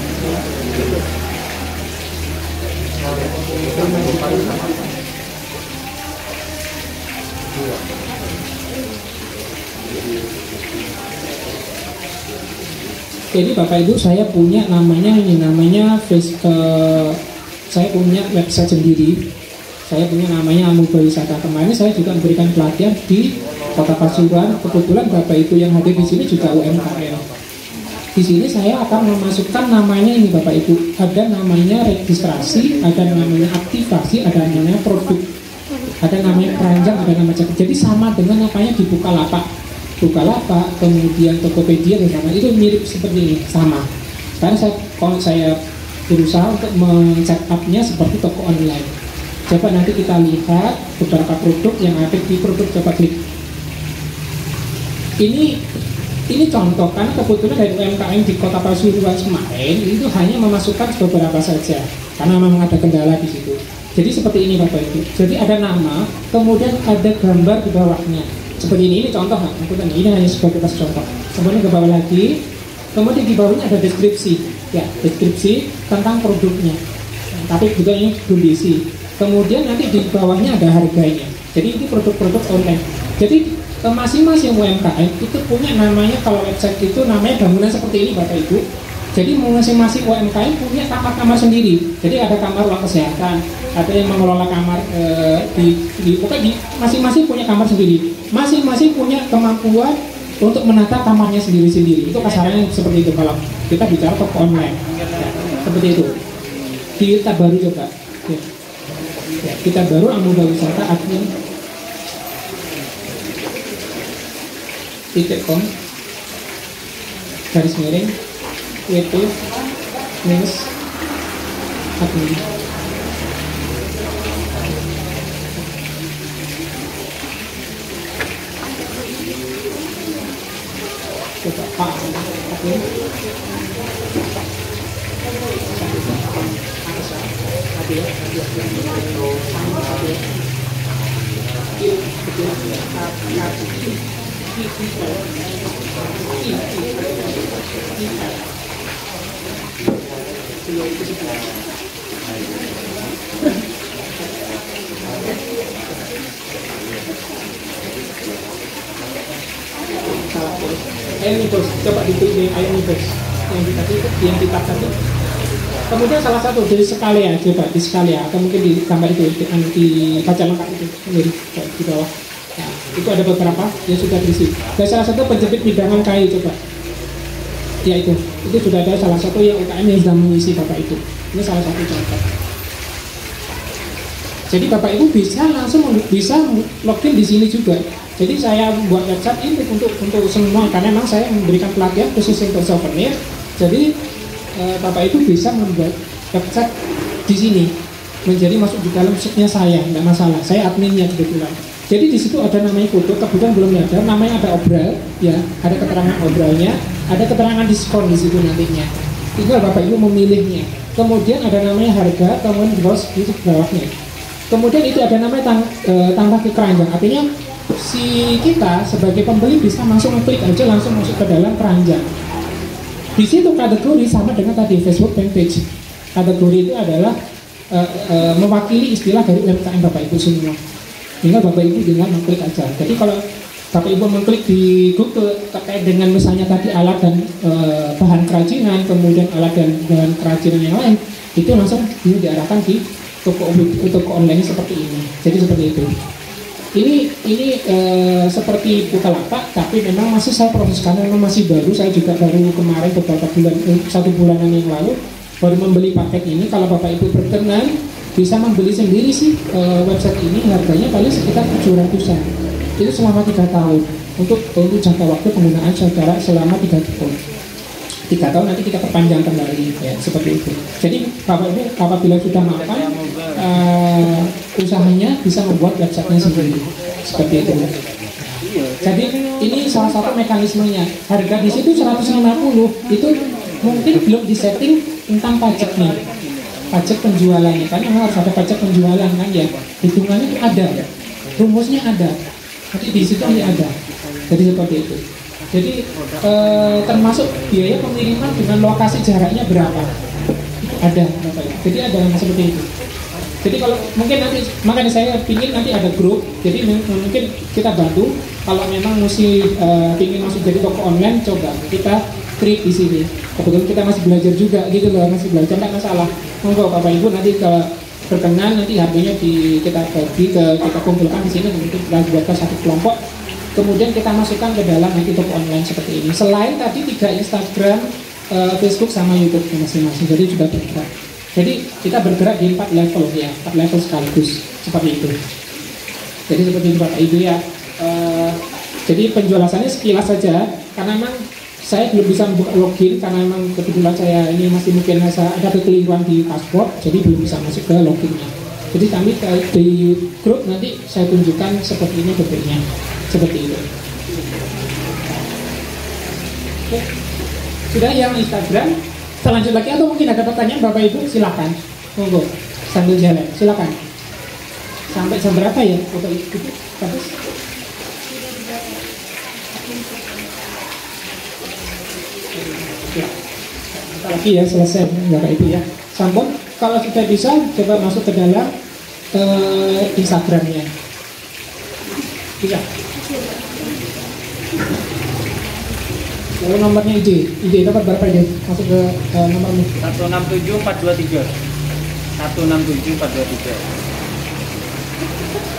ini jangan Jadi Bapak Ibu saya punya namanya ini namanya face, uh, saya punya website sendiri. Saya punya namanya Amuba Wisata. Kemarin saya juga memberikan pelatihan di Kota Pasuruan. Kebetulan Bapak Ibu yang hadir di sini juga UMKM. Di sini saya akan memasukkan namanya ini Bapak Ibu. Ada namanya registrasi, ada namanya aktivasi, ada namanya produk, ada namanya keranjang, ada nama cek. Jadi sama dengan namanya di Bukalapak. Bukalapak, kemudian Tokopedia dan sama itu mirip seperti ini, sama. Sekarang saya kalau saya berusaha untuk men-set up-nya seperti toko online. Coba nanti kita lihat beberapa produk yang ada di produk coba klik. Ini ini contoh karena kebetulan dari UMKM di Kota Pasuruan kemarin itu hanya memasukkan beberapa saja karena memang ada kendala di situ. Jadi seperti ini Bapak Ibu. Jadi ada nama, kemudian ada gambar di bawahnya. Seperti ini, ini contoh nggak? Ini hanya sebagai pas contoh. Kemudian ke bawah lagi, kemudian di bawahnya ada deskripsi, ya deskripsi tentang produknya. Tapi juga ini diisi. Kemudian nanti di bawahnya ada harganya. Jadi ini produk-produk online. Jadi masing-masing UMKM itu punya namanya kalau website itu namanya bangunan seperti ini Bapak Ibu. Jadi masing-masing UMKM punya kamar-kamar sendiri. Jadi ada kamar ruang kesehatan, ada yang mengelola kamar e, di, di di masing-masing punya kamar sendiri. Masing-masing punya kemampuan untuk menata kamarnya sendiri-sendiri. Itu kasarannya seperti itu kalau kita bicara toko online. Ya, seperti itu. Kita baru coba. Ya. Ya, kita baru Amuba Wisata admin titik com garis miring wp minus admin coba pak admin Ayo nih bos, coba dipilih nih bos yang kita yang kita tadi kemudian salah satu dari sekali ya coba di sekali ya atau mungkin di gambar itu di, di baca lengkap itu sendiri di bawah nah, itu ada beberapa yang sudah diisi. Dan salah satu penjepit hidangan kayu coba. Ya itu. Itu sudah ada salah satu yang UKM yang sudah mengisi bapak itu. Ini salah satu contoh. Jadi bapak ibu bisa langsung bisa login di sini juga. Jadi saya buat website ini untuk untuk semua karena memang saya memberikan pelatihan khusus untuk souvenir jadi eh, bapak ibu bisa membuat website di sini menjadi masuk di dalam setnya saya tidak masalah. Saya adminnya kebetulan jadi di situ ada namanya foto, kebetulan belum ada, namanya ada obral, ya, ada keterangan obralnya, ada keterangan diskon di situ nantinya. Tinggal bapak ibu memilihnya. Kemudian ada namanya harga, kemudian di bawah di bawahnya. Kemudian itu ada namanya tang, e, ke keranjang. Artinya si kita sebagai pembeli bisa langsung klik aja langsung masuk ke dalam keranjang. Di situ kategori sama dengan tadi Facebook fanpage. Kategori itu adalah e, e, mewakili istilah dari UMKM bapak ibu semua tinggal bapak ibu dengan mengklik aja. Jadi kalau bapak ibu mengklik di Google terkait dengan misalnya tadi alat dan e, bahan kerajinan kemudian alat dan bahan kerajinan yang lain itu langsung ini diarahkan di toko toko online seperti ini. Jadi seperti itu. Ini ini e, seperti Bukalapak tapi memang masih saya proses. Karena memang masih baru saya juga baru kemarin beberapa bulan eh, satu bulanan yang lalu baru membeli paket ini. Kalau bapak ibu berkenan bisa membeli sendiri sih e, website ini harganya paling sekitar 700an itu selama tiga tahun. Untuk untuk jangka waktu penggunaan saudara selama tiga tahun. Tiga tahun nanti kita perpanjang kembali ya seperti itu. Jadi bapak ibu apabila sudah mapan uh, usahanya bisa membuat websitenya sendiri. Seperti itu. Jadi ini salah satu mekanismenya. Harga di situ 150 itu mungkin belum disetting tentang pajaknya pajak penjualannya memang harus ada pajak penjualan kan ya? Hitungannya itu ada. Rumusnya ada. Nanti di situ nanti ada. Jadi seperti itu. Jadi e, termasuk biaya pengiriman dengan lokasi jaraknya berapa? Ada jadi ada yang seperti itu. Jadi kalau mungkin nanti makanya saya ingin nanti ada grup. Jadi mungkin kita bantu. Kalau memang mesti e, ingin masuk jadi toko online coba kita trip di sini. Kebetulan kita masih belajar juga gitu loh masih belajar tidak masalah. Monggo bapak ibu nanti ke berkenan nanti harganya di kita bagi ke kita kumpulkan di sini untuk kita buatkan satu kelompok. Kemudian kita masukkan ke dalam nanti toko online seperti ini. Selain tadi tiga Instagram uh, Facebook sama YouTube masing-masing jadi juga bergerak. Jadi kita bergerak di empat level ya empat level sekaligus seperti itu. Jadi seperti itu bapak ibu ya. Uh, jadi penjelasannya sekilas saja karena memang saya belum bisa login karena memang kebetulan saya ini masih mungkin masa ada kekeliruan di paspor jadi belum bisa masuk ke loginnya. Jadi kami di grup nanti saya tunjukkan seperti ini bentuknya. Seperti itu. Oke. sudah yang Instagram? Selanjut lagi atau mungkin ada pertanyaan Bapak Ibu? Silakan. Monggo. Sambil jalan. Silakan. Sampai jam berapa ya Bapak Ibu? Bagus lagi ya selesai. Bapak Ibu ya. Sampun kalau sudah bisa coba masuk ke dalam uh, Instagramnya. Bisa lalu nomornya ide ide dapat berapa ide masuk ke uh, nomornya 167423 167423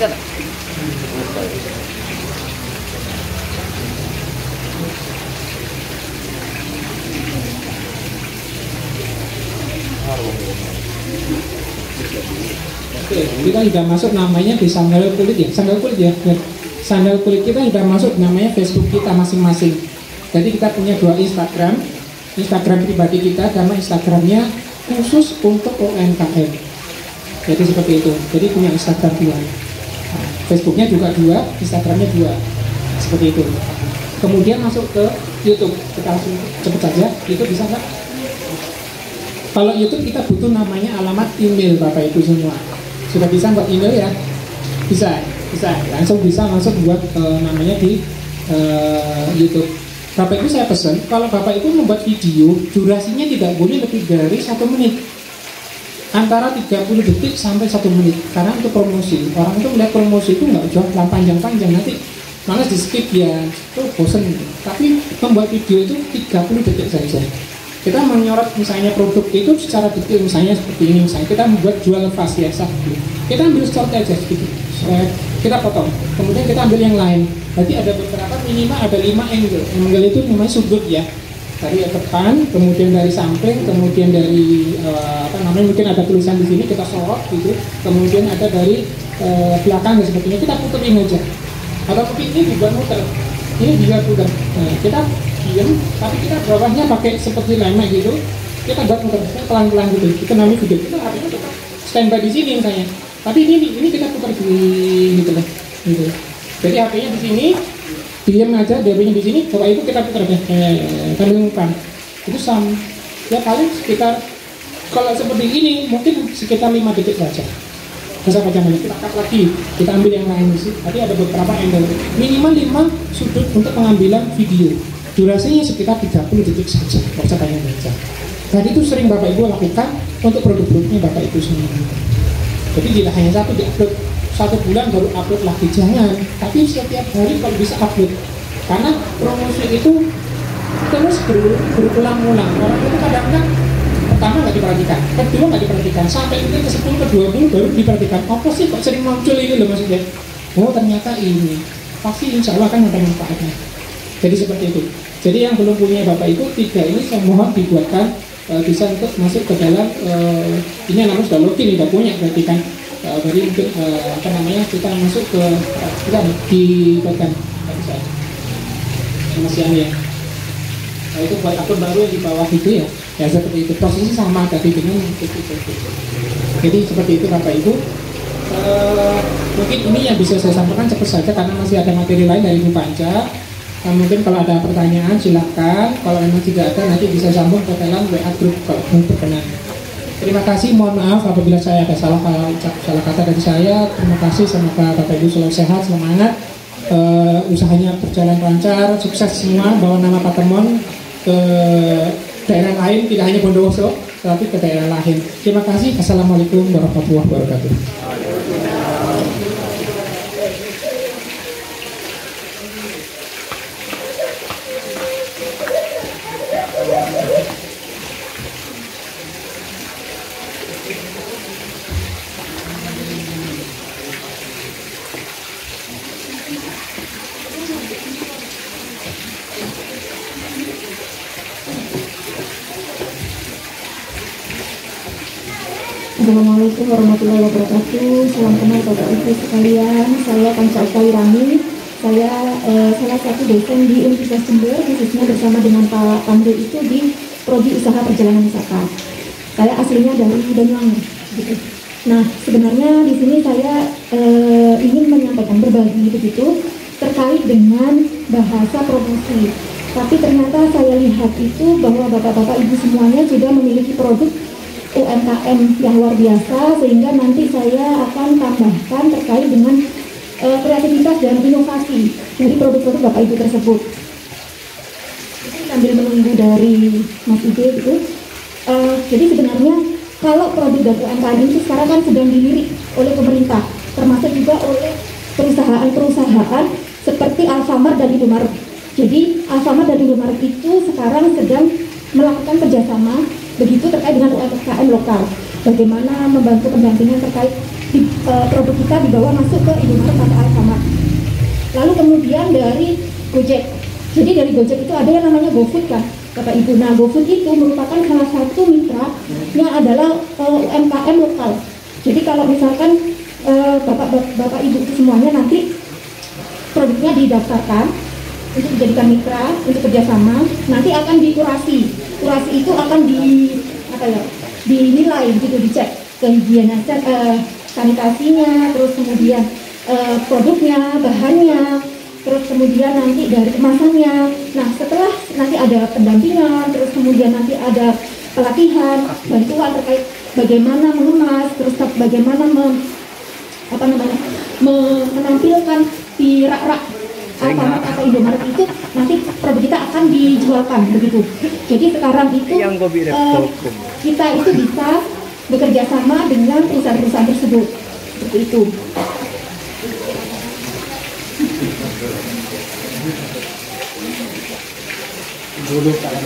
kita sudah masuk namanya di sandal kulit ya? Sandal kulit ya? Sandal kulit kita sudah masuk namanya Facebook kita masing-masing. Jadi kita punya dua Instagram. Instagram pribadi kita karena Instagramnya khusus untuk UMKM jadi seperti itu. Jadi punya Instagram dua Facebooknya juga dua Instagramnya dua seperti itu kemudian masuk ke YouTube kita langsung cepet saja itu bisa nggak kalau YouTube kita butuh namanya alamat email Bapak Ibu semua sudah bisa buat email ya? Bisa, bisa. Langsung bisa langsung buat uh, namanya di uh, YouTube. Bapak Ibu saya pesan, kalau Bapak Ibu membuat video, durasinya tidak boleh lebih dari satu menit. Antara 30 detik sampai satu menit. Karena untuk promosi, orang itu melihat promosi itu nggak jauh panjang-panjang nanti malah di skip ya, itu bosen. Tapi membuat video itu 30 detik saja. Kita menyorot misalnya produk itu secara detail misalnya seperti ini misalnya. Kita membuat jual fast ya gitu. kita ambil short aja gitu kita potong. Kemudian kita ambil yang lain. Berarti ada beberapa minimal ada lima angle. Angle itu namanya sudut ya dari depan kemudian dari samping kemudian dari uh, apa namanya mungkin ada tulisan di sini kita sorot gitu. Kemudian ada dari uh, belakang dan sebagainya kita puterin aja. Atau mungkin ini juga muter. Ini juga putar nah, kita diem tapi kita bawahnya pakai seperti lemak gitu. Kita buat muter pelan-pelan gitu. Kita namanya video kita artinya tetap standby di sini misalnya. Tapi ini ini kita putar di gitu gitu. Jadi HP-nya di sini diam aja HP-nya di sini bapak ibu kita putar deh eh, itu sam ya paling sekitar kalau seperti ini mungkin sekitar 5 detik saja. Bisa macam kita cut lagi kita ambil yang lain sih tadi ada beberapa angle. Minimal 5 sudut untuk pengambilan video. Durasinya sekitar 30 detik saja. Nggak usah tanya baca. Dan itu sering Bapak Ibu lakukan untuk produk-produknya Bapak Ibu sendiri jadi tidak hanya satu di upload satu bulan baru upload lagi. Jangan. Tapi setiap hari kalau bisa upload. Karena promosi itu terus berulang-ulang. Orang itu kadang-kadang pertama nggak diperhatikan kedua nggak diperhatikan sampai mungkin ke 10 ke 20 baru diperhatikan. Apa sih kok sering muncul ini loh maksudnya? Oh ternyata ini. Pasti insya Allah akan ada manfaatnya. Jadi seperti itu. Jadi yang belum punya Bapak Ibu tiga ini saya dibuatkan uh, bisa untuk masuk ke dalam uh, ini namanya sudah login sudah punya berarti kan uh, mungkin uh, apa namanya kita masuk ke uh, kita dibuatkan bisa masih ya. Nah, itu buat akun baru di bawah itu ya. Ya seperti itu. Prosesnya sama tadi dengan jadi seperti itu Bapak Ibu. Uh, mungkin ini yang bisa saya sampaikan cepat saja karena masih ada materi lain dari Ibu Panca Nah, mungkin kalau ada pertanyaan silakan. Kalau memang tidak ada nanti bisa sambung ke dalam WA grup kalau berkenan. Terima kasih, mohon maaf apabila saya ada salah salah kata dari saya. Terima kasih semoga Bapak Ibu selalu sehat, semangat. Uh, usahanya berjalan lancar, sukses semua bawa nama Pak Temon ke daerah lain, tidak hanya Bondowoso, tapi ke daerah lain. Terima kasih. Assalamualaikum warahmatullahi wabarakatuh. Assalamualaikum warahmatullahi wabarakatuh. Salam kenal Bapak Ibu sekalian. Saya Panca Rami. Saya eh, salah satu dosen di Universitas Jember, khususnya bersama dengan Pak Pandu itu di Prodi Usaha Perjalanan Wisata. Saya aslinya dari Banyuwangi. Gitu. Nah, sebenarnya di sini saya eh, ingin menyampaikan berbagi begitu terkait dengan bahasa promosi. Tapi ternyata saya lihat itu bahwa bapak-bapak ibu semuanya juga memiliki produk UMKM yang luar biasa sehingga nanti saya akan tambahkan terkait dengan uh, kreativitas dan inovasi dari produk-produk Bapak Ibu tersebut. Jadi sambil menunggu dari Mas Ide itu, uh, jadi sebenarnya kalau produk dan UMKM itu sekarang kan sedang dilirik oleh pemerintah, termasuk juga oleh perusahaan-perusahaan seperti Alfamart dan Indomaret. Jadi Alfamart dan Indomaret itu sekarang sedang melakukan kerjasama begitu terkait dengan UMKM lokal. Bagaimana membantu pendampingan terkait di, uh, produk kita dibawa masuk ke Indomaret atau Alfamart. Lalu kemudian dari Gojek. Jadi dari Gojek itu ada yang namanya GoFood kan, Bapak Ibu. Nah, GoFood itu merupakan salah satu mitra yang adalah eh, UMKM lokal. Jadi kalau misalkan uh, Bapak, Bapak Ibu itu semuanya nanti produknya didaftarkan untuk dijadikan mitra untuk kerjasama nanti akan dikurasi kurasi itu akan di apa ya dinilai gitu dicek kehigienisan eh, sanitasinya terus kemudian eh, produknya bahannya terus kemudian nanti dari kemasannya. Nah setelah nanti ada pendampingan terus kemudian nanti ada pelatihan bantuan terkait bagaimana mengemas terus bagaimana mem, apa namanya menampilkan di rak-rak Alfamart atau Indomaret itu nanti produk kita akan dijualkan begitu. Jadi sekarang itu uh, kita itu bisa bekerja sama dengan perusahaan-perusahaan tersebut seperti itu. Dulu kalau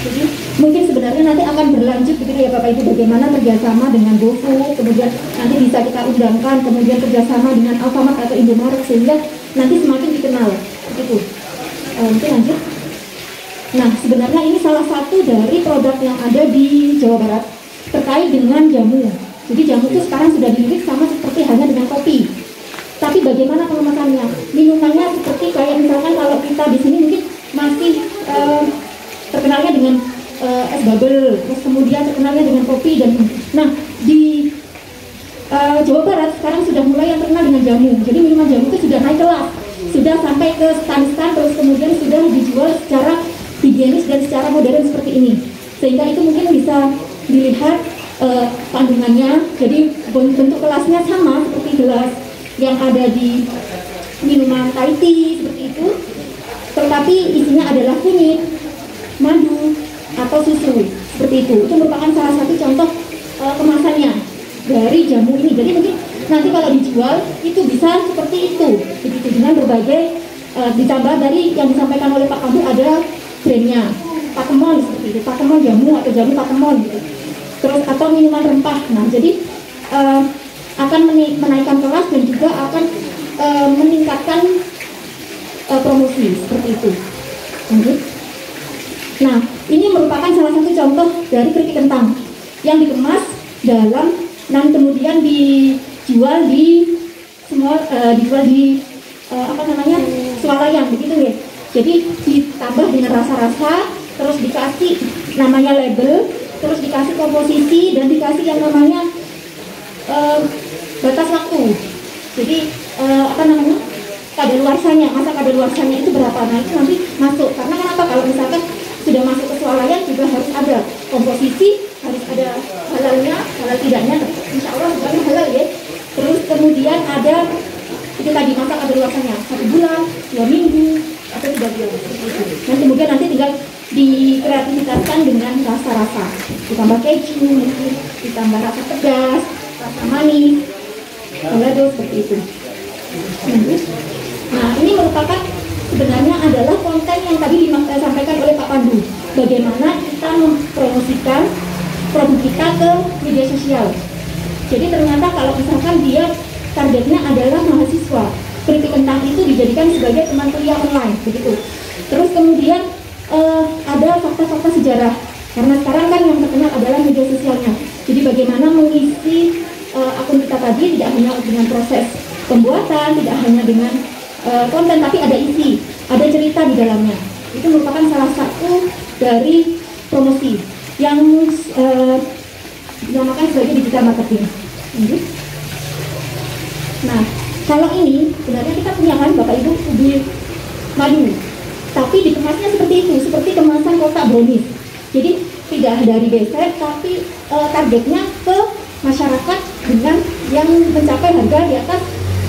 Jadi mungkin sebenarnya nanti akan berlanjut begitu ya Bapak Ibu bagaimana kerjasama dengan GoFood, kemudian nanti bisa kita undangkan, kemudian kerjasama dengan Alfamart atau Indomaret sehingga nanti semakin dikenal begitu. E, mungkin lanjut. Nah sebenarnya ini salah satu dari produk yang ada di Jawa Barat terkait dengan jamu. Jadi jamu itu sekarang sudah dilirik sama seperti hanya dengan kopi. Tapi bagaimana pengemasannya? Minumannya seperti kayak misalkan kalau kita di sini mungkin masih uh, terkenalnya dengan uh, es bubble, terus kemudian terkenalnya dengan kopi dan nah di uh, Jawa Barat sekarang sudah mulai yang terkenal dengan jamu. Jadi minuman jamu itu sudah naik kelas, sudah sampai ke stand-stand terus kemudian sudah dijual secara higienis dan secara modern seperti ini. Sehingga itu mungkin bisa dilihat uh, kandungannya. Jadi bentuk kelasnya sama seperti gelas yang ada di minuman Thai tea seperti itu. Tetapi isinya adalah kunyit, madu atau susu seperti itu itu merupakan salah satu contoh uh, kemasannya dari jamu ini jadi mungkin nanti kalau dijual itu bisa seperti itu begitu dengan berbagai uh, ditambah dari yang disampaikan oleh Pak Kamu ada brandnya pakemon seperti itu, pakemon jamu atau jamu pakemon gitu. Terus atau minuman rempah. Nah, jadi uh, akan menaikkan kelas dan juga akan uh, meningkatkan uh, promosi seperti itu. Lanjut. Nah, ini merupakan salah satu contoh dari keripik kentang yang dikemas dalam dan kemudian dijual di semua uh, dijual di uh, apa namanya swalayan begitu ya. Jadi ditambah dengan rasa-rasa, terus dikasih namanya label, terus dikasih komposisi dan dikasih yang namanya uh, batas waktu. Jadi uh, apa namanya kadaluarsanya, masa kadaluarsanya itu berapa? Nah itu nanti masuk. Karena kenapa? Kalau misalkan sudah masuk ke swalayan juga harus ada komposisi, harus ada halalnya, halal tidaknya. Insya Allah bukannya halal ya. Terus kemudian ada itu tadi masa kadaluarsanya satu bulan, dua minggu, atau tiga bulan. Dan kemudian nanti tinggal dikreativitaskan dengan rasa-rasa ditambah keju mungkin ditambah rasa pedas rasa manis balado seperti itu nah ini merupakan sebenarnya adalah konten yang tadi disampaikan oleh Pak Pandu. Bagaimana kita mempromosikan produk kita ke media sosial. Jadi ternyata kalau misalkan dia targetnya adalah mahasiswa kritik kentang itu dijadikan sebagai teman kuliah online begitu. Terus kemudian uh, ada fakta-fakta sejarah. Karena sekarang kan yang terkenal adalah media sosialnya. Jadi bagaimana mengisi uh, akun kita tadi tidak hanya dengan proses pembuatan tidak hanya dengan uh, konten tapi ada isi ada cerita di dalamnya. Itu merupakan salah satu dari promosi yang uh, dinamakan sebagai digital marketing. Nah kalau ini sebenarnya kita punya kan bapak ibu di madu. Tapi dikemasnya seperti itu, seperti kemasan kotak brownies. Jadi tidak dari besek, tapi e, targetnya ke masyarakat dengan yang mencapai harga di atas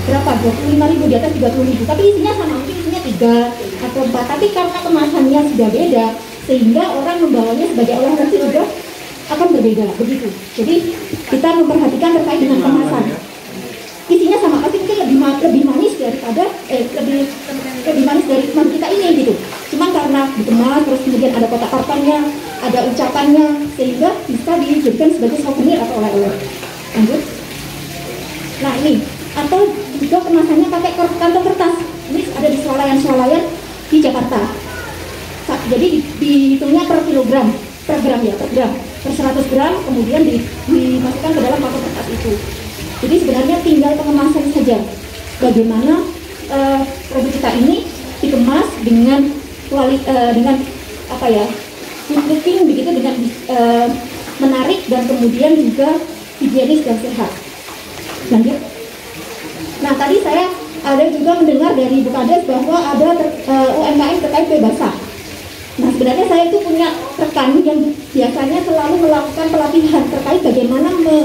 berapa? 25 ribu, di atas 30 ribu. Tapi isinya sama, mungkin isinya 3 atau 4. Tapi karena kemasannya sudah beda, sehingga orang membawanya sebagai oleh-oleh juga akan berbeda, begitu. Jadi kita memperhatikan terkait dengan kemasan isinya sama pasti mungkin lebih lebih manis daripada eh lebih lebih manis dari teman kita ini gitu cuma karena dikemas terus kemudian ada kotak kartonnya ada ucapannya sehingga bisa dijadikan sebagai souvenir atau oleh-oleh lanjut nah ini atau juga kemasannya pakai kantong kertas ini ada di swalayan-swalayan di Jakarta jadi dihitungnya per kilogram per gram ya per gram per 100 gram kemudian dimasukkan ke dalam kantong kertas itu jadi sebenarnya tinggal pengemasan saja. Bagaimana uh, produk kita ini dikemas dengan kuali, uh, dengan apa ya looking begitu dengan uh, menarik dan kemudian juga higienis dan sehat. Lanjut. Nah tadi saya ada juga mendengar dari Bu Kades bahwa ada ter, uh, UMKM terkait kue basah. Nah sebenarnya saya itu punya rekan yang biasanya selalu melakukan pelatihan terkait bagaimana me,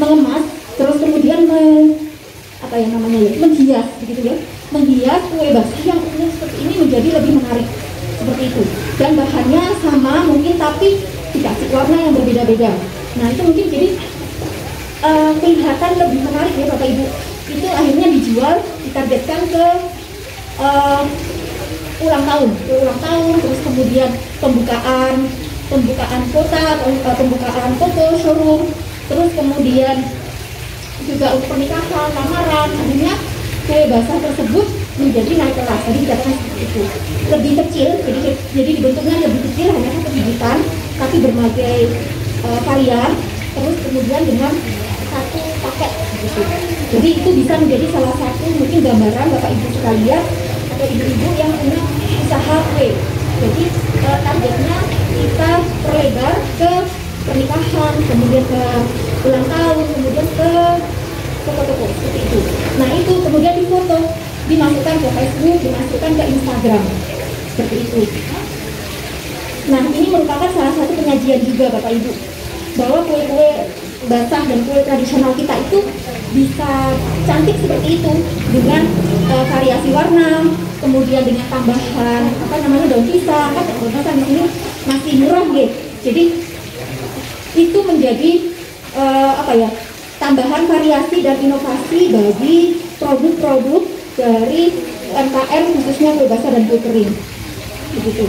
mengemas terus kemudian me, apa ya namanya ya menghias begitu ya. Menghias kue basah yang umum seperti ini menjadi lebih menarik seperti itu. Dan bahannya sama mungkin tapi dikasih warna yang berbeda-beda. Nah itu mungkin jadi uh, kelihatan lebih menarik ya bapak ibu itu akhirnya dijual ditargetkan ke uh, ulang tahun ke ulang tahun terus kemudian pembukaan pembukaan kota uh, pembukaan foto showroom terus kemudian juga untuk pernikahan, lamaran, akhirnya kue basah tersebut menjadi naik kelas. Tadi dikatakan seperti itu. Lebih kecil, jadi jadi dibentuknya lebih kecil hanya satu bijitan, tapi berbagai uh, varian. Terus kemudian dengan satu paket gitu. Jadi itu bisa menjadi salah satu mungkin gambaran bapak ibu sekalian atau ibu-ibu yang punya usaha kue. Jadi uh, targetnya kita perlebar ke pernikahan, kemudian ke ulang tahun, kemudian ke toko-toko seperti itu. Nah itu kemudian difoto, dimasukkan ke Facebook, dimasukkan ke Instagram, seperti itu. Nah ini merupakan salah satu penyajian juga Bapak Ibu, bahwa kue-kue basah dan kue tradisional kita itu bisa cantik seperti itu dengan uh, variasi warna, kemudian dengan tambahan apa namanya daun pisang, kan daun pisang di sini masih murah gitu. Jadi itu menjadi uh, apa ya tambahan variasi dan inovasi bagi produk-produk dari UMKM khususnya kue basah dan kue kering. Begitu.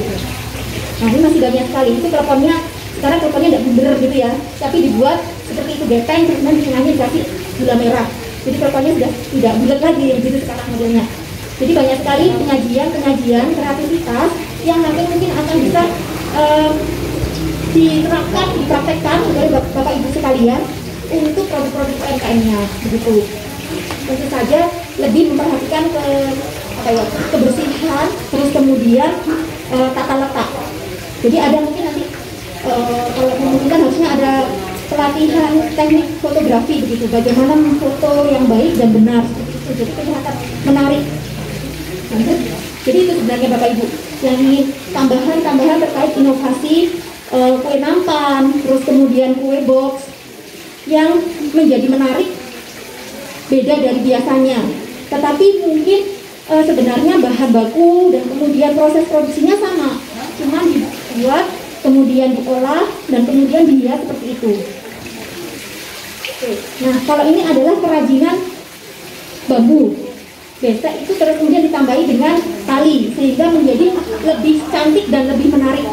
Nah ini masih banyak sekali. Itu teleponnya sekarang teleponnya tidak bener gitu ya, tapi dibuat seperti itu gepeng kemudian di tengahnya dikasih gula merah. Jadi teleponnya sudah tidak bulat lagi gitu sekarang modelnya. Jadi banyak sekali pengajian-pengajian kreativitas yang nanti mungkin akan bisa eh, diterapkan, dipraktekkan oleh Bap- Bapak Ibu sekalian untuk produk-produk UMKM-nya begitu. Tentu saja lebih memperhatikan ke apa ya kebersihan, terus kemudian eh, tata letak. Jadi ada mungkin nanti eh, kalau memungkinkan harusnya ada pelatihan teknik fotografi begitu, bagaimana foto yang baik dan benar itu. Jadi kelihatan menarik Lanjut. Jadi itu sebenarnya Bapak Ibu yang tambahan-tambahan terkait inovasi eh, kue nampan, terus kemudian kue box yang menjadi menarik beda dari biasanya. Tetapi mungkin eh, sebenarnya bahan baku dan kemudian proses produksinya sama, cuma dibuat, kemudian diolah dan kemudian dihias seperti itu. Nah, kalau ini adalah kerajinan bambu. Besek itu terus kemudian ditambahi dengan tali sehingga menjadi lebih cantik dan lebih menarik.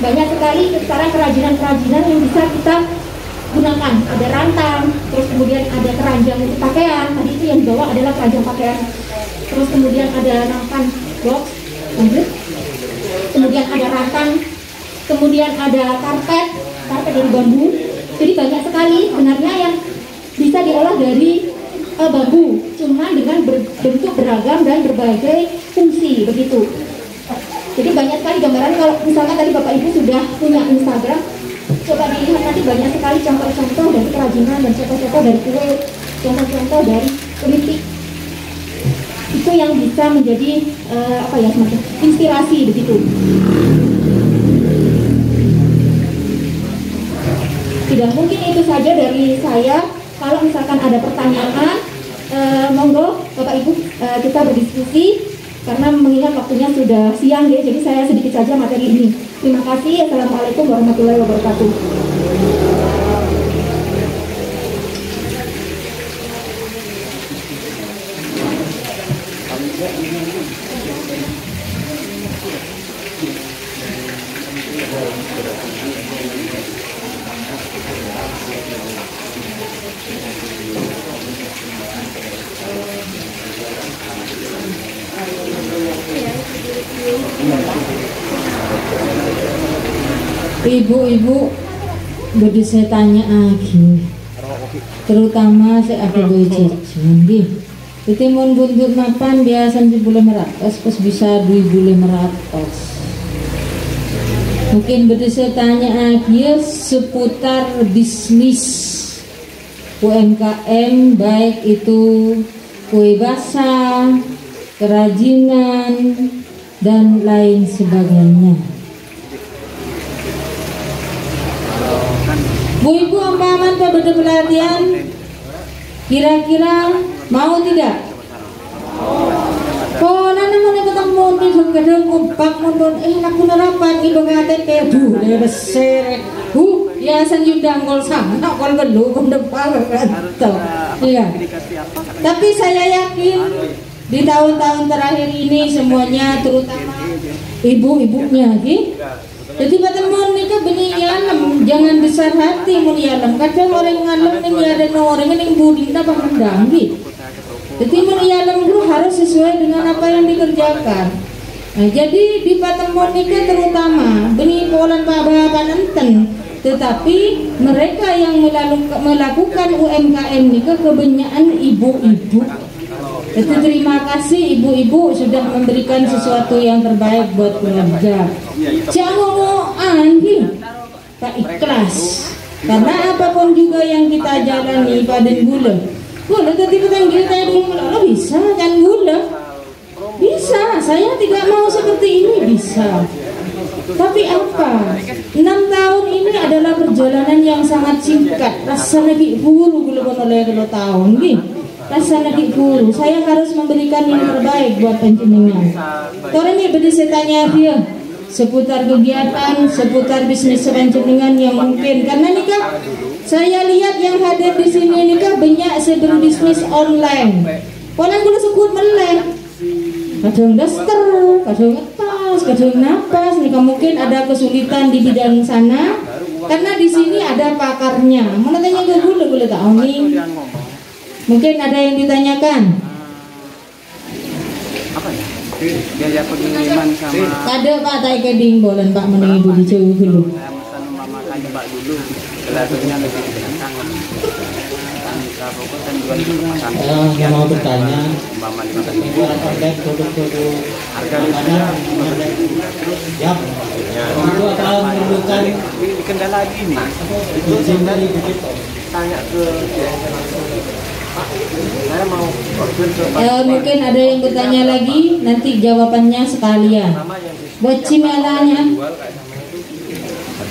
Banyak sekali sekarang kerajinan-kerajinan yang bisa kita gunakan. Ada rantang terus kemudian ada keranjang untuk pakaian. Tadi itu yang dibawa adalah keranjang pakaian. Terus kemudian ada nampan box kemudian ada rantang kemudian ada karpet karpet dari bambu jadi banyak sekali sebenarnya yang bisa diolah dari eh, bambu, cuma dengan bentuk beragam dan berbagai fungsi begitu. Jadi banyak sekali gambaran kalau misalnya tadi Bapak Ibu sudah punya Instagram, coba dilihat nanti banyak sekali contoh-contoh dari kerajinan dan contoh-contoh dari kue, contoh-contoh dari keripik. Itu yang bisa menjadi eh, apa ya semacam inspirasi begitu. Tidak mungkin itu saja dari saya. Kalau misalkan ada pertanyaan, eh, monggo Bapak Ibu eh, kita berdiskusi karena mengingat waktunya sudah siang ya, jadi saya sedikit saja materi ini. Terima kasih. Assalamualaikum warahmatullahi wabarakatuh. Ibu-ibu Budi saya tanya lagi. Terutama saya aku boleh jadi itu mun buntut mapan biasa di bulan meratus pas bisa dua bulan meratus mungkin Budi saya tanya lagi seputar bisnis UMKM baik itu kue basah kerajinan dan lain sebagainya Bu Ibu umpaman pada pelatihan kira-kira mau tidak? Oh, nana mau ketemu di kadang kumpak mun eh aku nerapan ibu ngaten kayak duh le beser. Hu, ya san yundang kol sama kol depan gitu. Iya. Tapi saya yakin di tahun-tahun terakhir ini semuanya terutama ibu-ibunya gitu jadi pada mau nikah benih yalam, jangan besar hati mau yalam. Kadang orang ngalem nih ada orang yang budi tak mendanggi. Jadi mau yalam dulu harus sesuai dengan apa yang dikerjakan. Nah, jadi di patemon nikah terutama benih polan bapak nenten tetapi mereka yang melakukan UMKM nikah kebanyakan ibu-ibu jadi terima kasih ibu-ibu sudah memberikan sesuatu yang terbaik buat keluarga. Jangan mau tak ikhlas. Karena apa pun juga yang kita jalani pada gula, gula tadi petang kita dulu lo bisa kan gula? Bisa, saya tidak mau seperti ini bisa. Tapi apa? Enam tahun ini adalah perjalanan yang sangat singkat. Rasanya di buru gula oleh kalau tahun, gitu rasa lagi guru saya harus memberikan yang terbaik buat beri saya tanya dia seputar kegiatan seputar bisnis penjenengan yang mungkin. Karena ini kan saya lihat yang hadir di sini ini kan banyak sebelum bisnis online. Orang kudu sebut meleng kadang daster kadang tas napas, kadang napas. Nih mungkin ada kesulitan di bidang sana. Karena di sini ada pakarnya. Mana tanya ke gue boleh tak Oni? Mungkin ada yang ditanyakan. apa ya? Biaya pengiriman sama Ada Pak Tai Keding bolen Pak meneng ibu dijauh dulu. pesan mama dulu. Lebih kan Saya yang mau bertanya, produk-produk makanan, ya, itu akan memerlukan kendala lagi nih. Itu dari tanya ke saya mau Eh, mungkin ada yang bertanya lagi, nanti jawabannya sekalian. Buat cimelanya,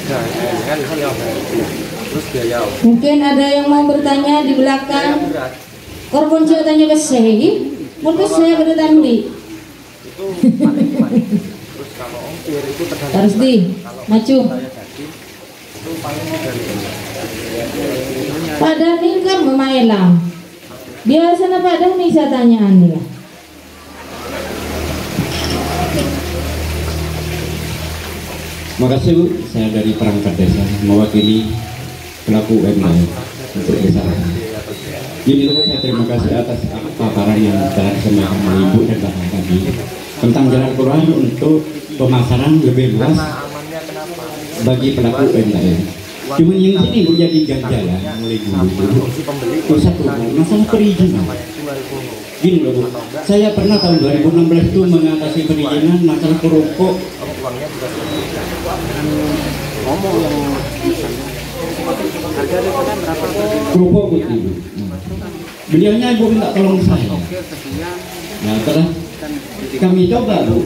harga ya kan ya. Mungkin ada yang mau bertanya di belakang. Korban saya tanya ke saya, ke saya pada gimana terus kalau ongkir itu tergantung Harus di, maju. ini kan memailang. Biasanya padahal nih saya tanyaan nih lah. Makasih Bu, saya dari perangkat desa mewakili pelaku UMKM untuk desa. Ini dulu saya terima kasih atas paparan yang telah disampaikan oleh Ibu dan Bapak tadi tentang jalan keluar untuk pemasaran lebih luas bagi pelaku UMKM. Cuman yang sini Bu jadi ganjalan mulai dulu. Itu. Oh, satu masalah perizinan. Gini loh Bu, saya pernah tahun 2016 itu mengatasi perizinan masalah kerupuk ngomong yang harga daripada berapa? Kerupuk putih. Bu. Beliaunya ibu minta tolong saya. sekian Nah, setelah kan kami coba bu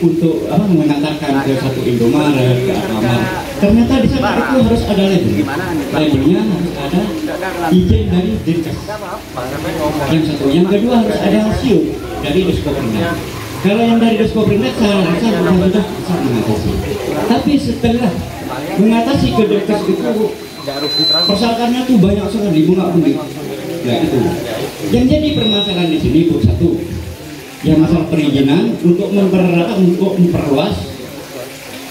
untuk apa mengantarkan ke satu Indomaret ke Alfamart. Ternyata di sana itu harus ada label. Labelnya harus ada izin dari Dinkes. Yang satu, yang kedua harus ada siup dari Diskopernet. Kalau yang dari Diskopernet saya rasa sudah sudah bisa mengatasi. Tapi setelah mengatasi ke Dinkes itu persyaratannya tuh banyak sekali bunga bunga ya itu. Yang jadi permasalahan di sini bu satu yang masalah perizinan untuk memper untuk memperluas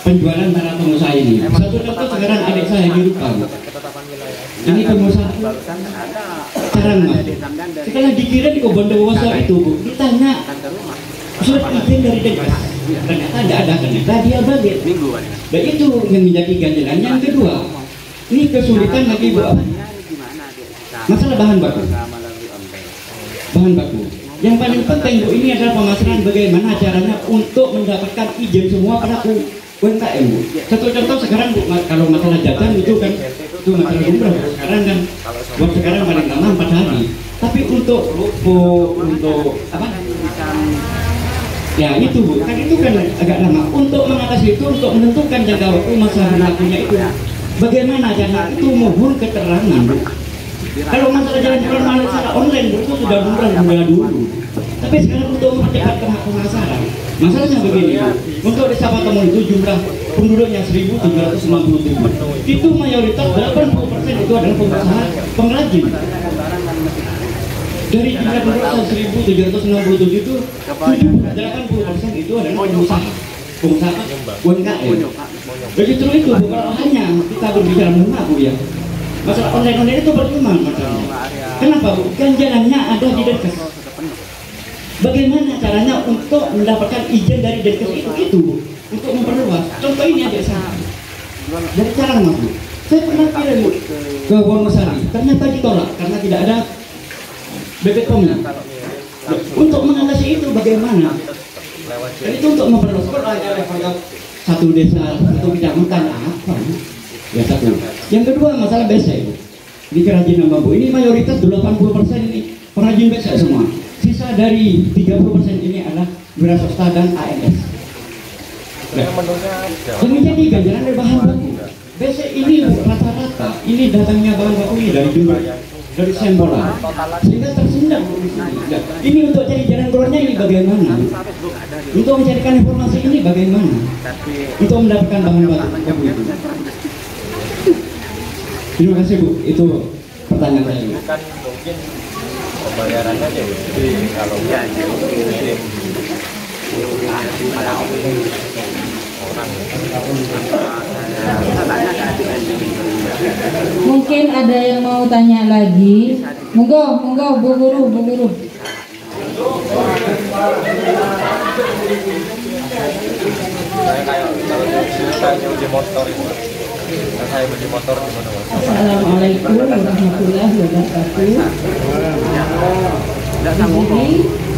penjualan para pengusaha ini. Satu contoh sekarang adik saya di Rupang. Ini pengusaha sekarang mas. Sampean dari setelah dikirim ke Bondowoso itu bu. Ditanya surat izin dari Denkes ternyata tidak ada ternyata dia balik. Dan itu yang menjadi ganjalan. Yang kedua ini kesulitan lagi bu. Masalah bahan baku. Bahan baku. Yang paling penting Bu ini adalah pemasaran bagaimana caranya untuk mendapatkan izin semua pelaku UMKM Bu. Satu contoh sekarang Bu, kalau masalah jajan itu kan itu masalah umrah Bu. Sekarang kan buat sekarang paling lama empat hari. Tapi untuk untuk untuk apa? Ya itu Bu, kan itu kan agak lama. Untuk mengatasi itu untuk menentukan jangka waktu masa berlakunya itu. Bagaimana caranya itu mohon keterangan Bu. Kalau masalah jalan-jalan malah secara online itu sudah murah murah dulu. Tapi sekarang untuk hak pemasaran, masalahnya begini. Untuk desa Patemon itu jumlah penduduknya 1.750 Itu mayoritas 80% itu adalah pengusaha pengrajin. Dari jumlah penduduk 1.767 itu 80% itu adalah pengusaha pengusaha UMKM. Terus itu bukan hanya kita berbicara Bu ya. Masalah online-online itu percuma masalahnya. Kenapa Bu? Ganjalannya ada di Denkes. Bagaimana caranya untuk mendapatkan izin dari Denkes itu itu Bu? Untuk memperluas. Contoh ini aja saya. Dari cara Mas Bu. Saya pernah kirim Bu, ke Wonosari. Ternyata ditolak karena tidak ada BPOM-nya. Untuk mengatasi itu bagaimana? Dan itu untuk memperluas. Kalau satu desa, satu kecamatan? Ya satu. Yang kedua masalah besek. Di kerajinan bambu ini mayoritas 80% ini pengrajin besek semua. Sisa dari 30% ini adalah wira swasta dan AMS. Nah, yang menjadi ganjalan dari bahan baku. Besek ini rata-rata ini datangnya bahan baku ini dari jumlah dari sembolan sehingga tersendat Bu, di sini. Nah, ini untuk cari jalan keluarnya ini bagaimana? Untuk mencarikan informasi ini bagaimana? Untuk mendapatkan bahan baku itu. Terima kasih Bu, itu pertanyaan saya. Bu. kan mungkin pembayarannya jadi kalau ya ke adik Mungkin ada yang mau tanya lagi. Monggo, monggo, Bu Guru, Bu Guru. saya kayak kalau uji motor itu Assalamualaikum warahmatullahi wabarakatuh.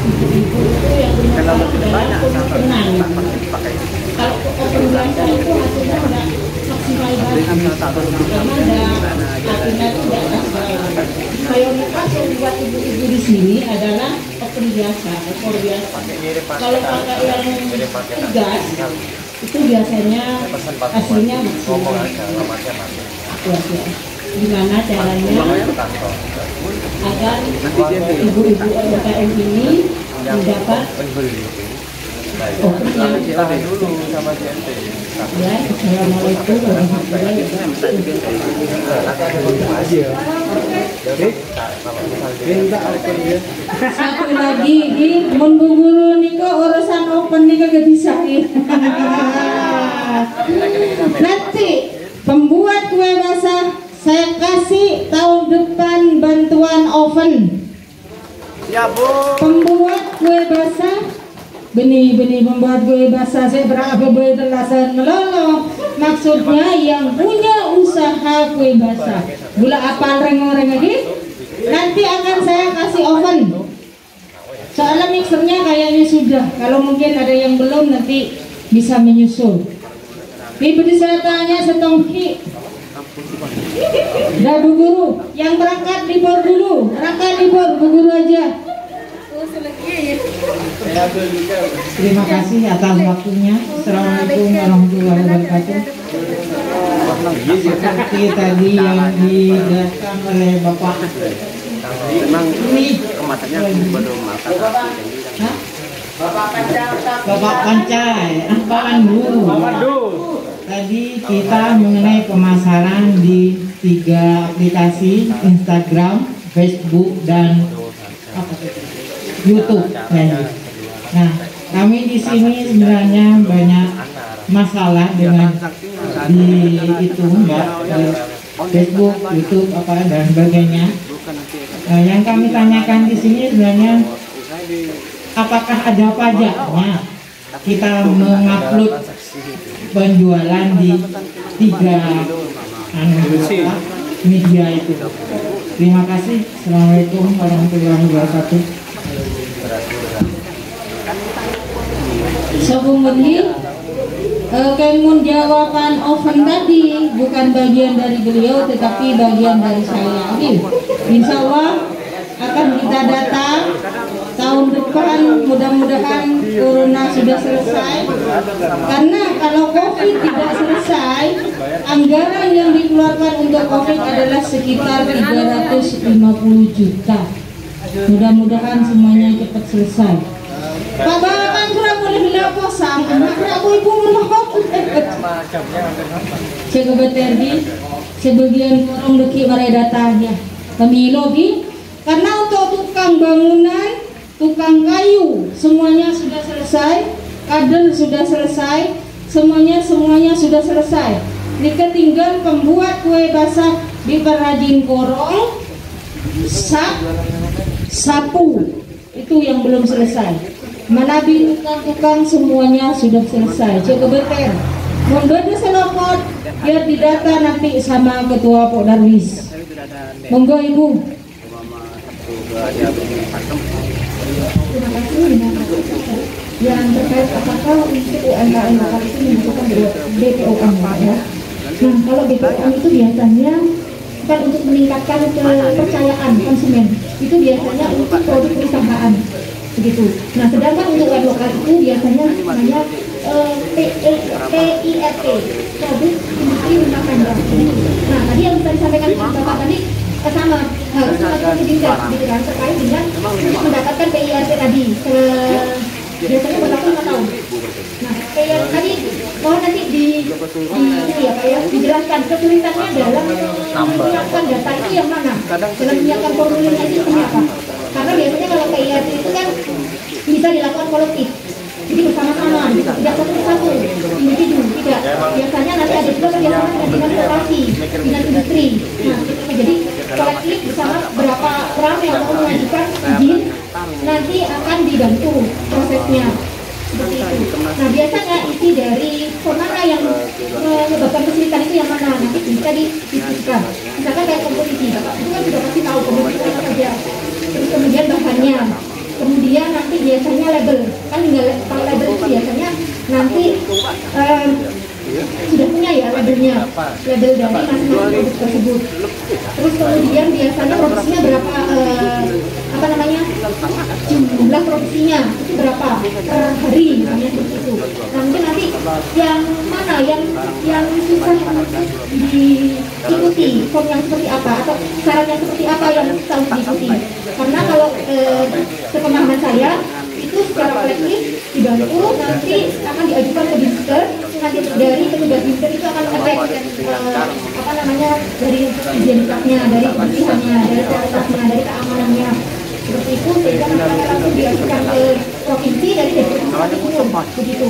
Ibu-ibu yang Kalau biasa itu hasilnya maksimal banget. Karena ada itu yang buat ibu-ibu di sini adalah Kalau pakai yang tegas, itu biasanya hasilnya ngomong aja alamatnya mana? Ya, ya. Gimana caranya agar ibu-ibu UMKM ini mendapat. Oh, yang Tahan dulu sama JNT. ya Assalamualaikum warahmatullahi wabarakatuh satu lagi di mun bu guru niko urusan open niko gak bisa nanti pembuat kue basah saya kasih tahun depan bantuan oven Ya bu. pembuat kue basah benih-benih pembuat kue basah saya berapa bertelasan melolo maksudnya yang punya usaha kue basah. Gula apa reng-reng lagi nanti akan saya kasih oven. Soalnya mixernya kayaknya sudah. Kalau mungkin ada yang belum nanti bisa menyusul. Beri saya tanya setongki? Dah Bu Guru, yang berangkat libur dulu, berangkat libur Bu Guru aja. Terima kasih atas waktunya. Assalamualaikum warahmatullahi wabarakatuh. Seperti tadi yang didatang oleh Bapak Memang kemasannya belum makan. Hah? Bapak Pancai, apa Pandu? Tadi kita mengenai pemasaran di tiga aplikasi Instagram, Facebook, dan apa itu? YouTube. Ya, Nah, kami di sini sebenarnya banyak masalah dengan di itu mbak di Facebook, YouTube apa dan sebagainya. Nah, yang kami tanyakan di sini sebenarnya apakah ada pajaknya kita mengupload penjualan di tiga anu, media itu. Terima kasih. Assalamualaikum warahmatullahi wabarakatuh. Sebelum ini eh, Kemun jawaban oven tadi bukan bagian dari beliau tetapi bagian dari saya. Ini, insya Allah akan kita datang tahun depan mudah-mudahan corona sudah selesai. Karena kalau covid tidak selesai anggaran yang dikeluarkan untuk covid adalah sekitar 350 juta. Mudah-mudahan semuanya cepat selesai. Pak Balapan posang anak aku ibu menolak sebagian orang deki mare datang ya. Pemilu karena untuk tukang bangunan tukang kayu semuanya sudah selesai. Kader sudah selesai semuanya semuanya sudah selesai. Jika tinggal pembuat kue basah di perajin korong sap sapu. Itu yang belum selesai manabi tukang-tukang semuanya sudah selesai. Coba beter membeda selopot biar didata nanti sama ketua Pok Darwis. Monggo ibu. Yang terkait apakah untuk UMKM lokal itu membutuhkan BPOM ya. Nah kalau BPOM itu biasanya bukan untuk meningkatkan kepercayaan konsumen, itu biasanya untuk produk perusahaan begitu. Nah sedangkan untuk web lokal itu biasanya namanya eh, P- eh, PIRT, produk industri rumah tangga. Nah tadi yang tadi disampaikan bapak tadi eh, sama harus melakukan pendidikan gitu kan terkait dengan mendapatkan PIRT tadi. Se- biasanya berlaku lima tahun. Nah, kayak tadi mohon nanti di, di ini ya Pak ya, dijelaskan kesulitannya dalam menyiapkan data itu yang mana? Dalam menyiapkan formulirnya itu seperti apa? Karena biasanya kalau PIRT itu kan bisa dilakukan kolektif. Jadi bersama-sama, gitu. tidak satu persatu individu. tidak. Biasanya nanti ada juga kerjasama dengan dinas koperasi, dinas industri. Nah, jadi kolektif bersama berapa orang yang mau mengajukan izin nanti akan dibantu prosesnya. Nah biasanya isi dari form mana yang menyebabkan kesulitan itu yang mana? Nanti bisa didiskusikan. Misalkan kayak komposisi, bapak itu kan sudah pasti tahu komposisi apa saja. Terus kemudian bahannya, kemudian nanti biasanya label. Kan tinggal kalau label itu biasanya nanti em, sudah punya ya labelnya. Label dari masing-masing produk tersebut. Terus kemudian biasanya produksinya berapa eh, apa namanya jumlah produksinya itu berapa per hari misalnya seperti itu. Nah mungkin nanti yang mana yang yang susah diikuti form yang seperti apa atau syarat yang seperti apa yang untuk diikuti. Karena kalau eh, sepemahaman saya itu secara kolektif dibantu nanti akan diajukan ke dinster nanti dari petugas dinster itu akan ngecek eh, apa namanya dari higienitasnya dari kebersihannya dari kualitasnya dari keamanannya itu sehingga akan langsung diajukan ke provinsi dari deputi umum begitu.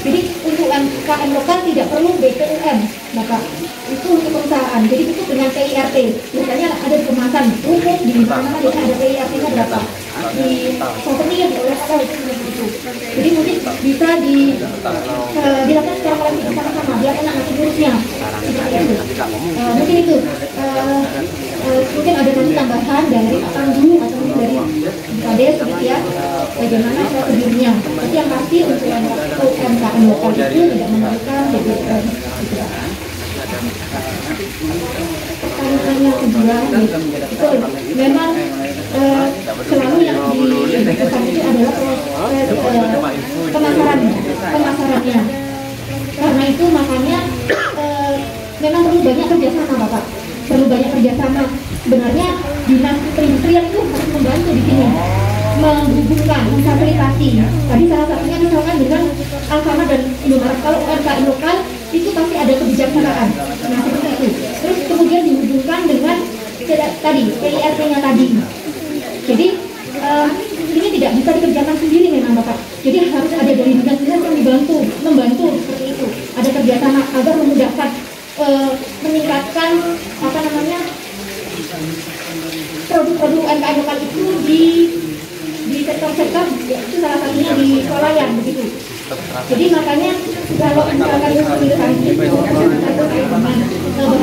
Jadi untuk UMKM lokal tidak perlu BPUM bapak. Itu untuk perusahaan. Jadi itu dengan PIRT biasanya ada kemasan umum di mana ada PIRT nya berapa? Di souvenir oleh apa itu seperti itu jadi mungkin bisa di eh, dilakukan secara kolektif bersama-sama biar enak nanti seperti itu. Eh, mungkin itu. Eh, eh, mungkin ada nanti tambahan dari Pandu atau mungkin dari Kades gitu ya bagaimana prosedurnya tapi yang pasti untuk UMKM lokal itu tidak memerlukan gitu ya. Pertanyaan yang kedua, betul. Memang eh, selalu yang dibutuhkan itu adalah proses eh, pemasaran, pemasarannya. Karena itu makanya eh, memang perlu banyak kerjasama, Bapak. Perlu banyak kerjasama. Sebenarnya dinas perindustrian itu harus membantu di sini menghubungkan, memfasilitasi. Tadi salah satunya misalkan dengan Alfamart dan Indomaret. Kalau UMKM lokal itu pasti ada kebijaksanaan. Nah seperti itu. Terus kemudian dihubungkan dengan tadi PIRT-nya tadi. Jadi eh, ini tidak bisa dikerjakan sendiri memang Bapak. Jadi harus ada dari dinas-dinas yang dibantu, membantu seperti itu. Ada kerjasama agar memudahkan eh, meningkatkan apa namanya produk-produk UMKM lokal itu di di sektor-sektor itu salah satunya di swalayan begitu. Jadi makanya kalau misalkan itu bahan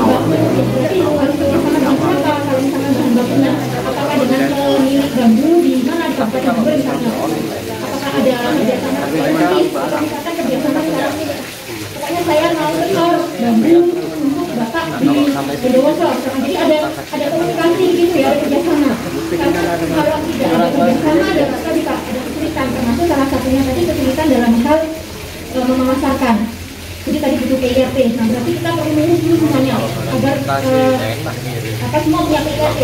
baku, jadi harus dengan siapa? Kalau misalkan bahan bakunya apakah dengan pemilik bambu di mana di Kabupaten Bogor misalnya? Apakah ada kerjasama kooperatif atau misalkan kerjasama sekarang? Pokoknya saya mau setor bambu di Bondowoso. Jadi ada ada komunikasi gitu ya, kerjasama. Karena kalau tidak ada kerjasama, ada maka bisa ada kesulitan. Termasuk salah satunya tadi kesulitan dalam hal e, memasarkan. Jadi tadi butuh PIRT. Nah berarti kita perlu mengurus dulu semuanya agar e, apa semua punya PIRT.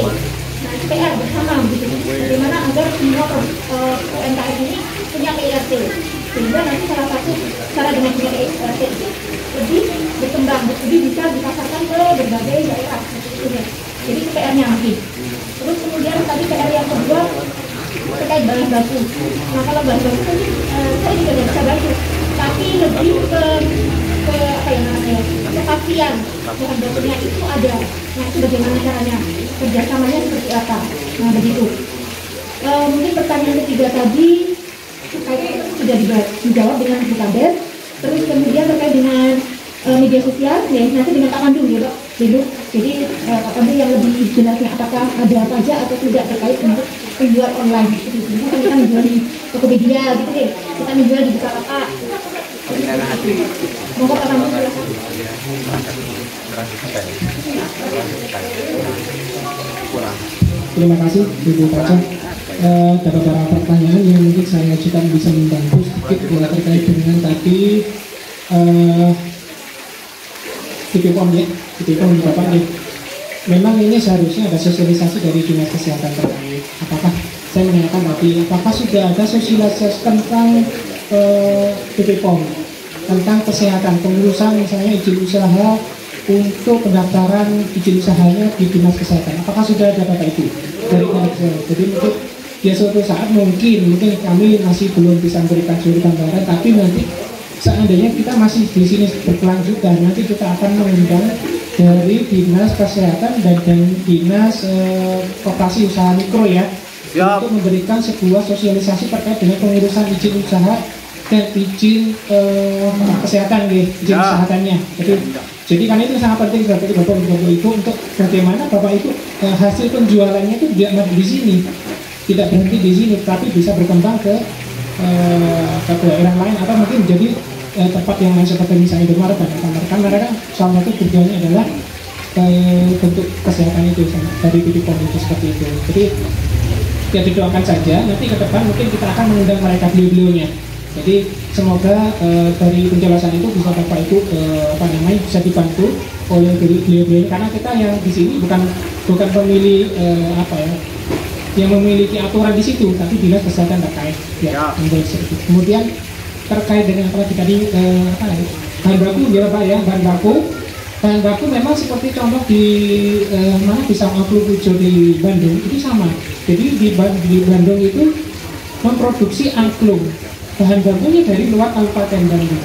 Nah PR bersama. Bagaimana agar semua UMKM ini punya PIRT sehingga nanti salah satu cara dengan PIRT itu lebih berkembang, lebih bisa dipasarkan ke berbagai daerah. Jadi itu PR-nya lagi. Terus kemudian tadi PR yang kedua terkait bahan baku. Nah kalau bahan baku tadi eh, saya juga tidak bisa bantu, tapi lebih ke ke apa ya namanya kepastian bahan bakunya itu ada. Nah itu bagaimana caranya kerjasamanya seperti apa? Nah begitu. Eh, mungkin pertanyaan ketiga tadi terkait sudah dijawab dengan Bu Kades. Terus kemudian terkait dengan eh, media sosial, ya nanti dengan Pak Pandu ya Pak. Dulu, jadi eh, Pak Pandu yang lebih jelasnya apakah ada pajak atau tidak terkait untuk penjual online. Gitu. Misalkan kita menjual di Tokopedia gitu deh, kita menjual di Bukalapak. Monggo Pak Pandu. Terima kasih Ibu Kaca. Eh, ada beberapa pertanyaan yang mungkin saya ajukan bisa membantu sedikit ya, terkait dengan tadi TPPOM ya, TPPOM Bapak nih. Memang ini seharusnya ada sosialisasi dari dinas kesehatan terkait. Apakah saya menanyakan tadi, apakah sudah ada sosialisasi tentang TPPOM tentang kesehatan pengurusan misalnya izin usaha untuk pendaftaran izin usahanya di dinas kesehatan. Apakah sudah ada data itu dari dinas kesehatan? Jadi mungkin ya suatu saat mungkin mungkin kami masih belum bisa memberikan seluruh gambaran, tapi nanti seandainya kita masih di sini berkelanjutan nanti kita akan mengundang dari dinas kesehatan dan, dan dinas eh, koperasi usaha mikro ya Siap. untuk memberikan sebuah sosialisasi terkait dengan pengurusan izin usaha dan izin eh, kesehatan gitu, izin Ya. kesehatannya. Jadi jadi karena itu sangat penting seperti bapak bapak itu untuk bagaimana bapak itu eh, hasil penjualannya itu tidak di sini, tidak berhenti di sini, tapi bisa berkembang ke eh, ke daerah lain atau mungkin jadi eh, tempat yang lain seperti misalnya Indomaret dan Alfamart. Karena mereka salah satu tujuannya adalah eh, bentuk kesehatan itu sama dari titik poin itu seperti itu. Jadi ya didoakan saja nanti ke depan mungkin kita akan mengundang mereka beliau-beliaunya jadi semoga eh, dari penjelasan itu bisa bapak itu eh, apa namanya bisa dibantu oleh beli- beliau-beliau karena kita yang di sini bukan bukan pemilih eh, apa ya yang memiliki aturan di situ tapi dinas kesehatan terkait ya, Ya. seperti kemudian terkait dengan apa tadi eh, apa ya bahan baku ya pak ya bahan baku. Bahan baku memang seperti contoh di eh, mana di Sama Pujo di Bandung itu sama. Jadi di, di Bandung itu memproduksi angklung. Bahan bakunya dari luar Kabupaten Bandung.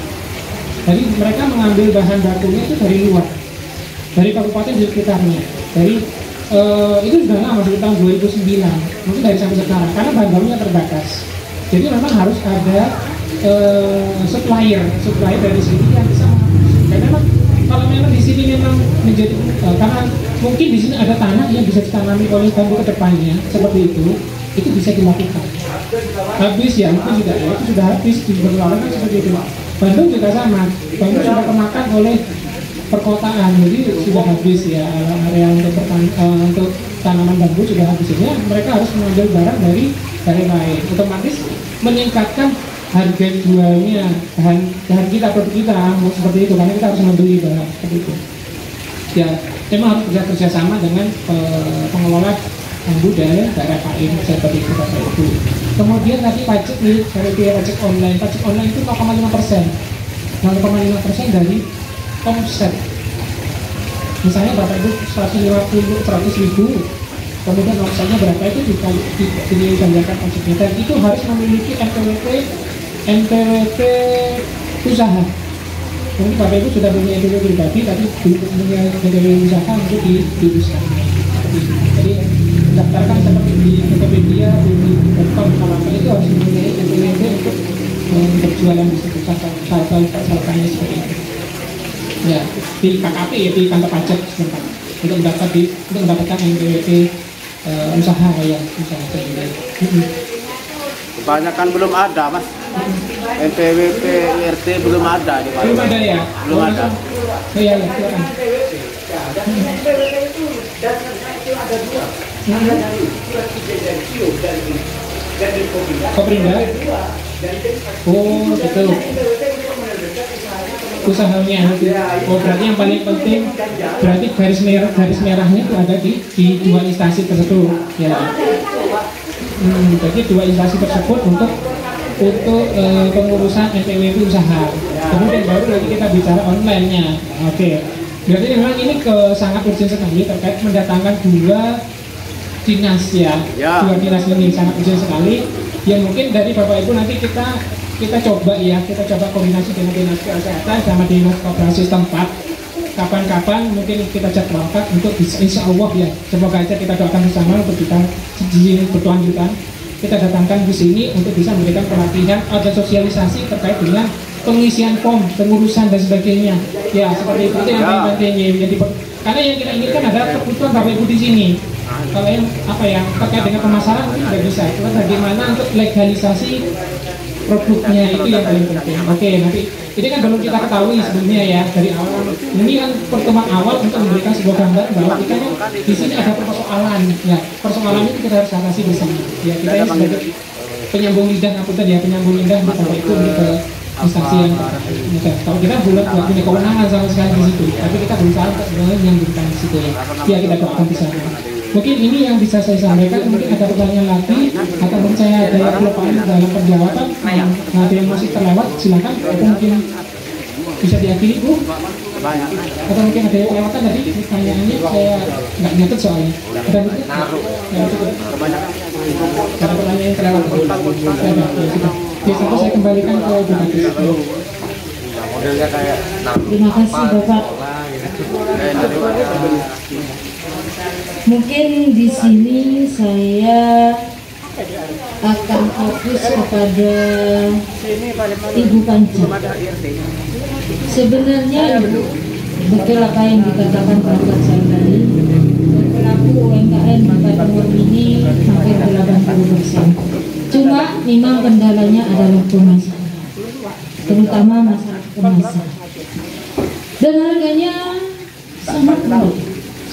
Jadi mereka mengambil bahan bakunya itu dari luar dari kabupaten di sekitarnya. Dari eh, itu sudah lama dari tahun 2009 mungkin dari sampai sekarang karena bahan terbatas. Jadi memang harus ada eh, supplier supplier dari sini yang bisa dan memang kalau memang di sini memang menjadi eh, karena mungkin di sini ada tanah yang bisa ditanami oleh bambu ke depannya seperti itu itu bisa dilakukan. Habis ya itu sudah ya, itu sudah habis di kan seperti itu. Bandung juga sama. Bandung sudah kemakan oleh perkotaan. Jadi sudah habis ya area untuk pertan- eh, untuk tanaman bambu sudah habis. Ya mereka harus mengambil barang dari dari lain. Otomatis meningkatkan harga jualnya bahan bahan kita produk kita seperti itu. Karena kita harus membeli barang seperti itu. Ya memang harus kerja kerjasama dengan eh, pengelola bambu dari daerah lain seperti itu Bapak Ibu. Kemudian tadi pajak nih dari biaya pajak online, pajak online itu 0,5 persen, 0,5 persen dari omset. Misalnya Bapak Ibu 150, 100 ribu, kemudian omsetnya berapa itu dikali di- dibayarkan pajaknya dan itu harus memiliki NPWP NPWP usaha. Mungkin Bapak Ibu sudah punya NPWP pribadi, tapi belum punya NPWP usaha untuk di. Jadi mendaftarkan seperti di Tokopedia, di .com, kalau apa itu harus mempunyai NPWP untuk eh, berjualan di situ. Salah satunya seperti itu. Ya, di KKP ya di kantor pajak sebentar untuk mendapat di untuk mendapatkan NPWP eh, usaha ya usaha. Mm-mm. Kebanyakan belum ada, Mas. NPWP, IRT belum ada di Belum Bandung. ada ya? Belum ada. Oh iya, iya, silakan. Koprinda? Oh, gitu. Usahanya. Oh, berarti yang paling penting berarti garis merah garis merahnya itu ada di di dua instansi tersebut. Ya. Hmm, jadi dua instansi tersebut untuk untuk eh, pengurusan NPWP usaha. Kemudian baru lagi kita bicara online-nya. Oke. Berarti memang ini ke sangat urgent sekali terkait mendatangkan dua dinas ya. Ya. Dua dinas ini sangat urgent sekali. Ya mungkin dari Bapak Ibu nanti kita kita coba ya, kita coba koordinasi dengan dinas kesehatan sama dinas koperasi tempat kapan-kapan mungkin kita jadwalkan untuk insya Allah ya semoga aja kita doakan bersama untuk kita izin berkelanjutan kita datangkan di sini untuk bisa memberikan pelatihan atau sosialisasi terkait dengan pengisian form, pengurusan dan sebagainya. Ya, seperti itu yang paling penting ya. Jadi, karena yang kita inginkan adalah kebutuhan Bapak Ibu di sini. Kalau yang apa ya terkait dengan pemasaran tidak bisa. Cuma bagaimana untuk legalisasi produknya itu yang paling penting. Oke, nanti ini kan belum kita ketahui sebelumnya ya dari awal. Ini kan pertemuan awal untuk memberikan sebuah gambar bahwa kita kan di sini ada persoalan. Ya, persoalan itu kita harus atasi bersama. Ya, kita ini sebagai penyambung lidah apa tadi ya penyambung lidah tempat itu ini ke instansi yang ya, kalau kita belum nggak punya kewenangan sama sekali di situ tapi kita berusaha untuk menyambungkan di situ ya ya kita doakan di sana mungkin ini yang bisa saya sampaikan mungkin ada pertanyaan lagi atau mungkin saya ada yang kelupaan dalam penjawaban nah ada yang masih terlewat silakan atau mungkin bisa diakhiri bu? Banyak. atau mungkin ada yang kelewatan tadi pertanyaannya saya nggak nyatet soalnya. Ada mungkin? Ya cukup ada pertanyaan ada ya sudah. Ya satu saya kembalikan ke Bu Terima kasih Bapak. sekolah gitu Eh, daripada Mungkin di sini saya akan fokus kepada Ibu Panca. Sebenarnya betul apa yang dikatakan kerabat saya tadi, pelaku UMKM di Timur ini hampir 80 persen. Cuma memang kendalanya adalah pemasaran, terutama masalah kemasan. Dan harganya sangat murah,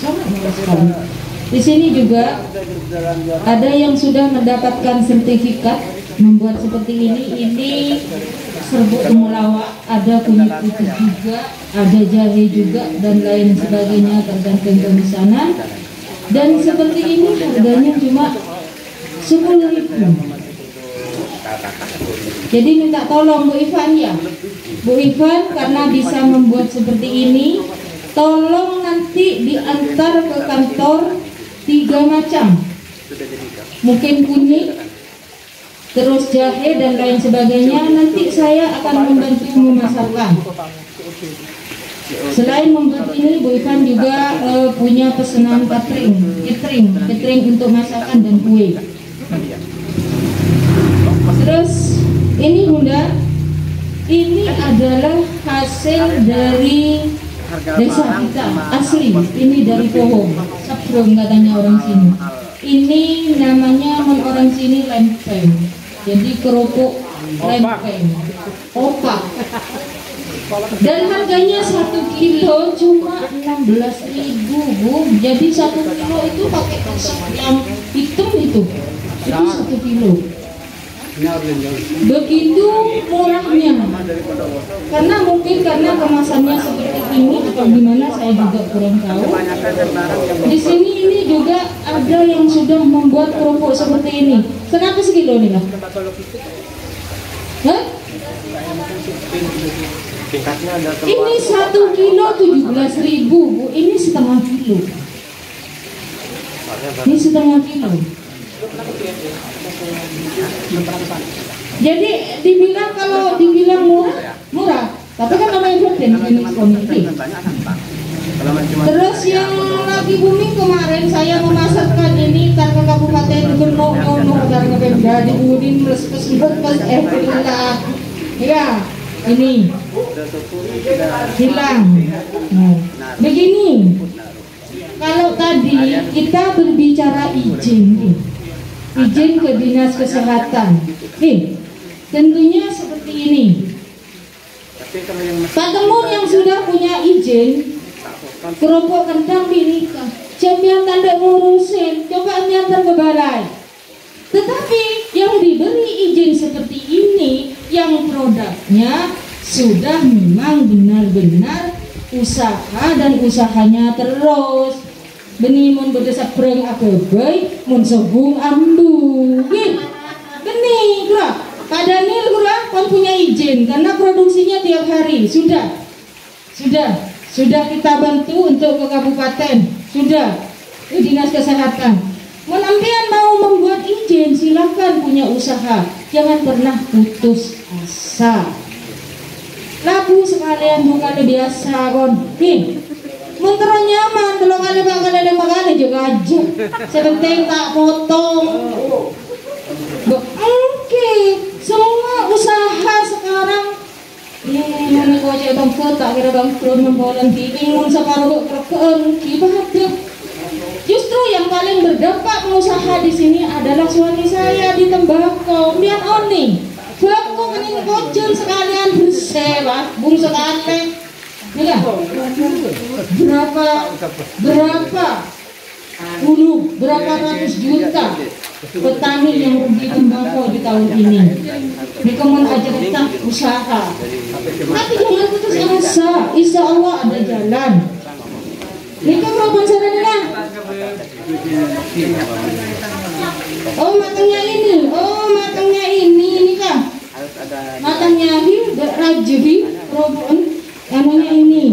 sangat murah sekali. Di sini juga ada yang sudah mendapatkan sertifikat membuat seperti ini. Ini serbuk temulawak, ada kunyit putih juga, ada jahe juga dan lain sebagainya tergantung pemesanan. Dan seperti ini harganya cuma sepuluh ribu. Jadi minta tolong Bu Ivan ya, Bu Ivan karena bisa membuat seperti ini, tolong nanti diantar ke kantor tiga macam, mungkin kunyit, terus jahe dan lain sebagainya. Nanti saya akan membantu memasarkan. Selain membuat ini, Bu Ivan juga eh, punya pesanan catering, catering, catering untuk masakan dan kue. Terus ini Bunda, ini adalah hasil dari desa kita asli. Ini dari pohon, sabrong katanya orang sini. Ini namanya men orang sini lempeng. Jadi kerupuk lempeng, opak. Dan harganya satu kilo cuma 16.000 ribu bu. Jadi satu kilo itu pakai resep yang hitam itu. Itu satu kilo begitu murahnya. Karena mungkin karena kemasannya seperti ini atau gimana saya juga kurang tahu. Di sini ini juga ada yang sudah membuat kerupuk seperti ini. Kenapa sekilo nih lah Hah? tingkatnya ada ini satu kilo tujuh belas ribu bu. Ini setengah kilo. Ini setengah kilo jadi dibilang kalau dibilang murah, murah. Tapi kan namanya Golden Phoenix Community. Terus yang lagi booming kemarin saya memasarkan ini karena Kabupaten Gunung Gunung karena Pemda di Udin plus plus eh hilang. Ya, ini hilang. Nah, begini. Kalau tadi kita berbicara izin. Izin ke dinas kesehatan. Nih, tentunya seperti ini. Pak Temur yang sudah punya izin kerupuk kentang dinikah, jambian tanda ngurusin, coba nyantar ke balai. Tetapi yang diberi izin seperti ini, yang produknya sudah memang benar-benar usaha dan usahanya terus benih mun berdesak breng agebai mun sebung ambu. Gih, benih kura Pak Daniel kura kan punya izin karena produksinya tiap hari. Sudah. Sudah. Sudah kita bantu untuk ke kabupaten. Sudah. Ke dinas kesehatan. Menampian mau membuat izin silahkan punya usaha. Jangan pernah putus asa. Labu sekalian bukan biasa kon. Nih Mentera nyaman, telung kali pak kali lima kali juga aja. Sepenting tak potong. Oke, semua usaha sekarang ini mana kau jadi bangkrut tak kira bangkrut membawa TV mun separuh kerkeen gimana Justru yang paling berdampak pengusaha di sini adalah suami saya di tembakau. Lihat oni, bako kening kocun sekalian bersewa, bung sekali. Ya, berapa berapa puluh berapa ratus juta petani yang rugi tembakau di tahun ini. Rekomend aja tetap usaha. Tapi jangan putus asa. Insya Allah ada jalan. Nikah berapa caranya? Oh matangnya ini, oh matangnya ini nikah. Matangnya ini rajuhi, robon, anunya ini.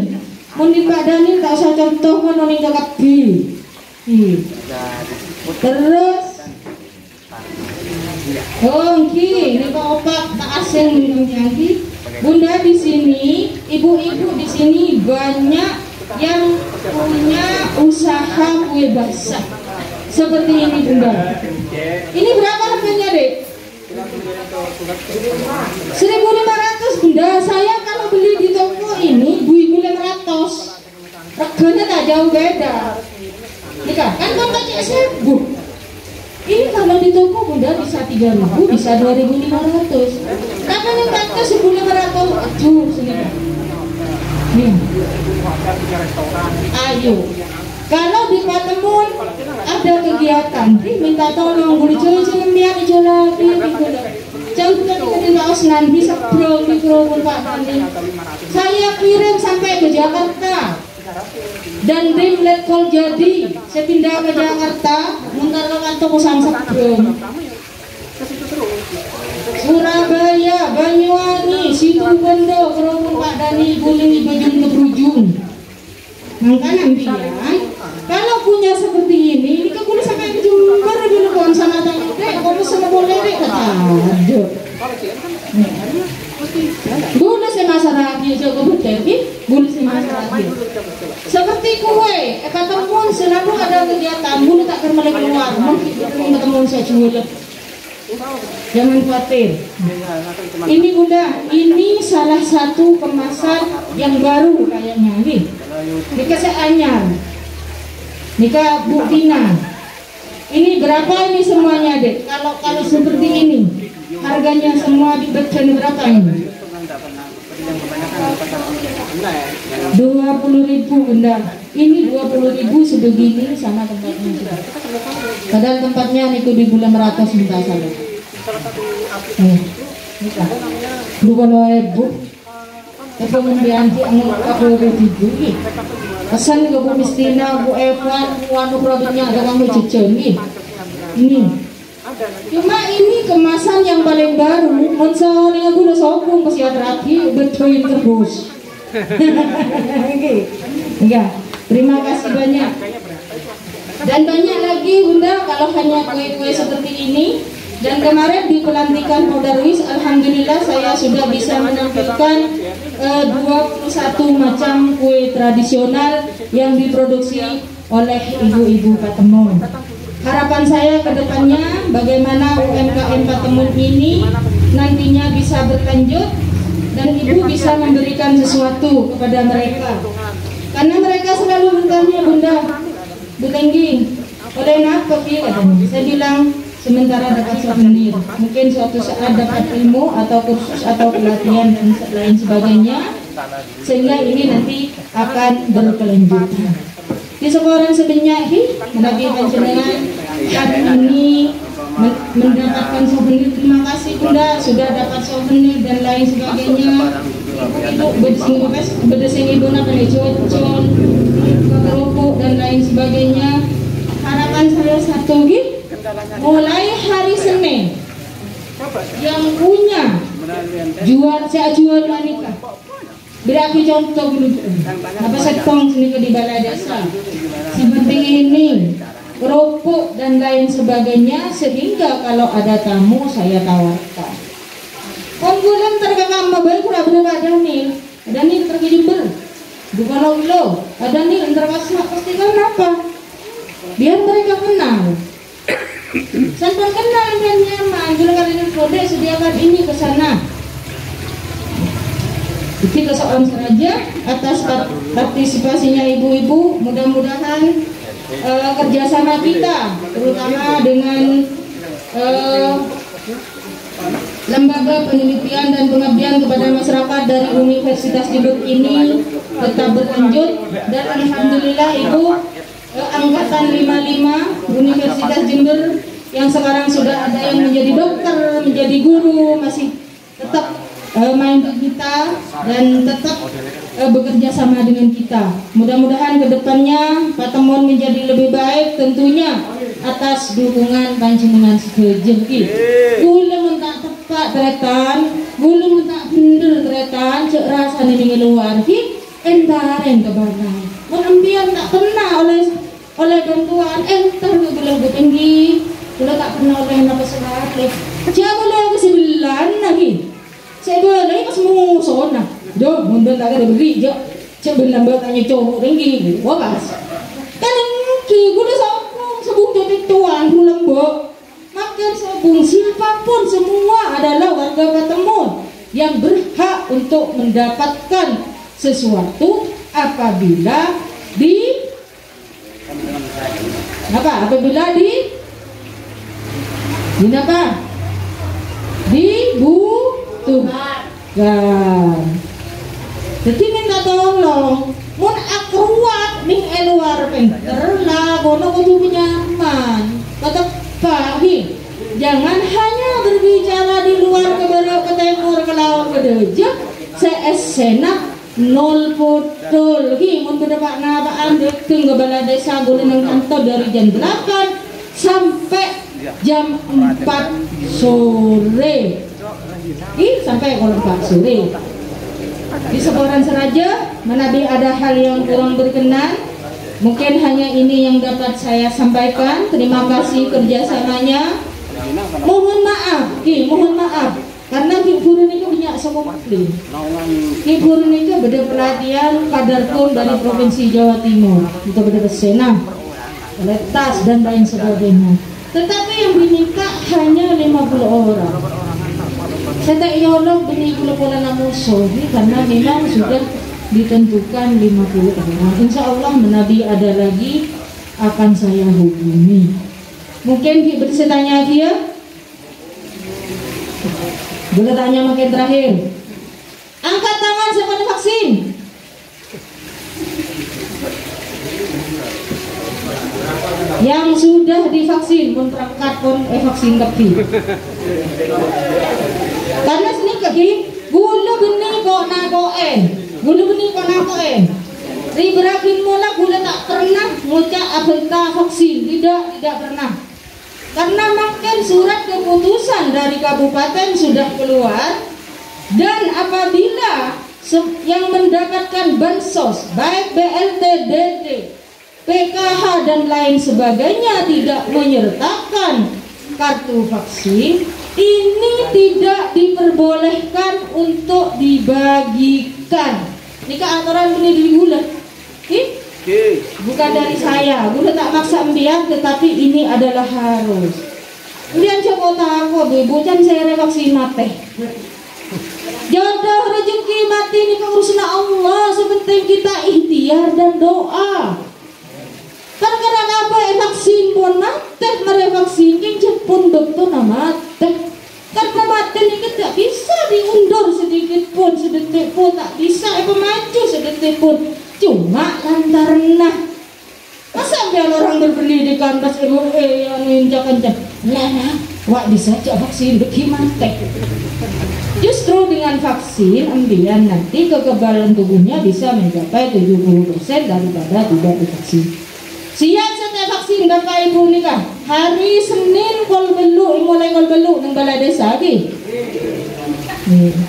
Mau dipadani tak usah contoh kan noning kakak B. Terus Oh, ini kok opak tak asing. Bunda di sini, ibu-ibu di sini banyak yang punya usaha kue basah seperti ini Bunda. Ini berapa harganya dek? 1500 Bunda. Saya kalau beli di toko ini 2500. Reganya tak jauh beda. Nih kan, kan kota sebu. Ini kalau di toko bunda bisa 3000 bisa 2500 Tapi yang kata 1500 Aduh sini Nih Ayo Kalau di Patemun ada kegiatan. Minta tolong. Boleh jalan-jalan biar jalan. Jauh kita di kaos nanti sebelum mikrofon Pak Nandi Saya kirim sampai ke Jakarta. Dan tim letkol jadi. Saya pindah ke Jakarta. Mentarlokan toko samsak bro. Surabaya, Banyuwangi, Situbondo, Kerungun Pak Dani, Guling, Bajun, Kebrujung makanya mbian kalau punya seperti ini ini kan boleh sampai Jember dulu kawan sana tanya dek kamu sama boleh dek kata aduh. Boleh saya masyarakat jago betul boleh saya masyarakat. Seperti kue eh temuan selalu ada kegiatan boleh tak akan mulai keluar mungkin temuan saya jual Jangan khawatir. Ini bunda, ini salah satu kemasan yang baru kayaknya nih. Nika saya anyar. Nika Bu Tina. Ini berapa ini semuanya dek? Kalau kalau seperti ini, harganya semua di berapa ini? dua puluh ribu bunda ini dua puluh ribu sebegini sama tempatnya. Juga padahal tempatnya itu di bulan ratus minta saya. Nih dua puluh ribu tapi membianti anu puluh ribu pesan ke Bu Mistina, Bu Eva, Bu Anu produknya ada kamu nih. Ini. Cuma ini kemasan yang paling baru, monsol yang aku udah sokong pasti hati betuin terus. Enggak. Terima kasih banyak. Dan banyak lagi Bunda kalau hanya kue-kue seperti ini dan kemarin di pelantikan Podarwis Alhamdulillah saya sudah bisa menampilkan eh, 21 macam kue tradisional yang diproduksi oleh ibu-ibu Patemon. Harapan saya ke depannya bagaimana UMKM Patemon ini nantinya bisa berlanjut dan ibu bisa memberikan sesuatu kepada mereka karena mereka selalu bertanya bunda. Bu Tenggi oleh apa katanya saya bilang sementara dapat souvenir mungkin suatu saat dapat ilmu atau kursus atau pelatihan dan lain sebagainya sehingga ini nanti akan berkelanjutan. Di sekolah sebenarnya menagih panjenengan hari ini mendapatkan souvenir. Terima kasih bunda sudah dapat souvenir dan lain sebagainya. Ibu ibu berdesing ibu nih cocon kerupuk dan lain sebagainya. Harapan saya satu gitu mulai hari Senin yang punya jual saya jual wanita. Berarti contoh dulu. Apa setong sini ke di balai desa? Seperti ini kerupuk dan lain sebagainya sehingga kalau ada tamu saya tawarkan. Onggulan terkekam mobil kurang berapa ada nih ada nih pergi jember. Bukan lo. Ada nih antar kasih pasti kan apa? Biar mereka kenal. Sampai kenal dan nyaman. Kalau kalian kode sediakan ini ke sana. Kita seorang saja atas partisipasinya ibu-ibu mudah-mudahan uh, kerjasama kita terutama dengan uh, lembaga penelitian dan pengabdian kepada masyarakat dari Universitas Jember ini tetap berlanjut. Dan Alhamdulillah Ibu uh, angkatan 55 Universitas Jember yang sekarang sudah ada yang menjadi dokter, menjadi guru masih tetap uh, main kita dan tetap uh, bekerja sama dengan kita. Mudah-mudahan ke depannya Patemon menjadi lebih baik tentunya atas dukungan panjenengan sekejeng Gula mentak tepat teretan, gula mentak bener teretan, cek rasa ini luar ki. Entaren ke bawah. Menambian tak pernah oleh oleh bantuan entar ke gula tinggi, gula tak pernah oleh nafas selat. Jangan oleh kesebelan lagi boleh pas mau sona do mundur tak ada beri jo. Cek benar tanya cowok tinggi wah kas kan ki gue udah sopong sebung jadi tuan pulang bo. Makan sabung siapa pun semua adalah warga Patemon yang berhak untuk mendapatkan sesuatu apabila di apa? Apabila di di apa dibutuhkan jadi minta tolong mun akruat ning eluar pinter lah kono kudu nyaman kata Fahim jangan hanya berbicara di luar ke barat ke timur ke laut ke dejak seesena nol potol. Hi mun beda pak nabaan deking ke balai desa yang kantor dari jam 8 sampai jam 4 sore Ih, sampai 4 sore di Seboran Seraja menabi ada hal yang kurang berkenan? Mungkin hanya ini yang dapat saya sampaikan. Terima kasih kerjasamanya. Mohon maaf Ki, mohon maaf. Karena hiburan itu banyak semua muslim hiburan itu beda perhatian kadar pun dari provinsi Jawa Timur. Itu beda besenah letas dan lain sebagainya. Tetapi yang diminta hanya 50 orang tak yolong beni pula-pula namusuh karena memang sudah ditentukan 50 orang insya Allah menabi ada lagi akan saya hubungi. Mungkin bisa tanya dia boleh tanya makin terakhir? Angkat tangan siapa divaksin. Yang sudah divaksin pun terangkat pun eh vaksin tapi karena sini kaki gula benih kok nakoen gula benih kok nakoen Riberakin mula gula tak pernah ngucap apa vaksin tidak tidak pernah. Karena makin surat keputusan dari kabupaten sudah keluar dan apabila yang mendapatkan bansos baik BLT, DD, PKH dan lain sebagainya tidak menyertakan kartu vaksin ini tidak diperbolehkan untuk dibagikan. Ini ke aturan ini di gula bukan dari saya. Gula tak maksa mbiar tetapi ini adalah harus. Kemudian coba tahu bocah saya vaksin mati jodoh rezeki mati ini keurusan Allah. Sepenting kita ikhtiar dan doa. Kan karena apa? Vaksin pun mati mereka vaksin yang pun dokter nama teh karena mati ini tidak bisa diundur sedikit pun sedetik pun tak bisa apa maju pun cuma nah masa biar orang berpendidikan pas ibu eh yang injak kencang nah wak bisa cak vaksin bagaimana justru dengan vaksin ambilan nanti kekebalan tubuhnya bisa mencapai 70% daripada tidak divaksin. Siap setelah vaksin bapak ibu nikah. Hari Senin kol belu mulai kol belu nang balai desa lagi.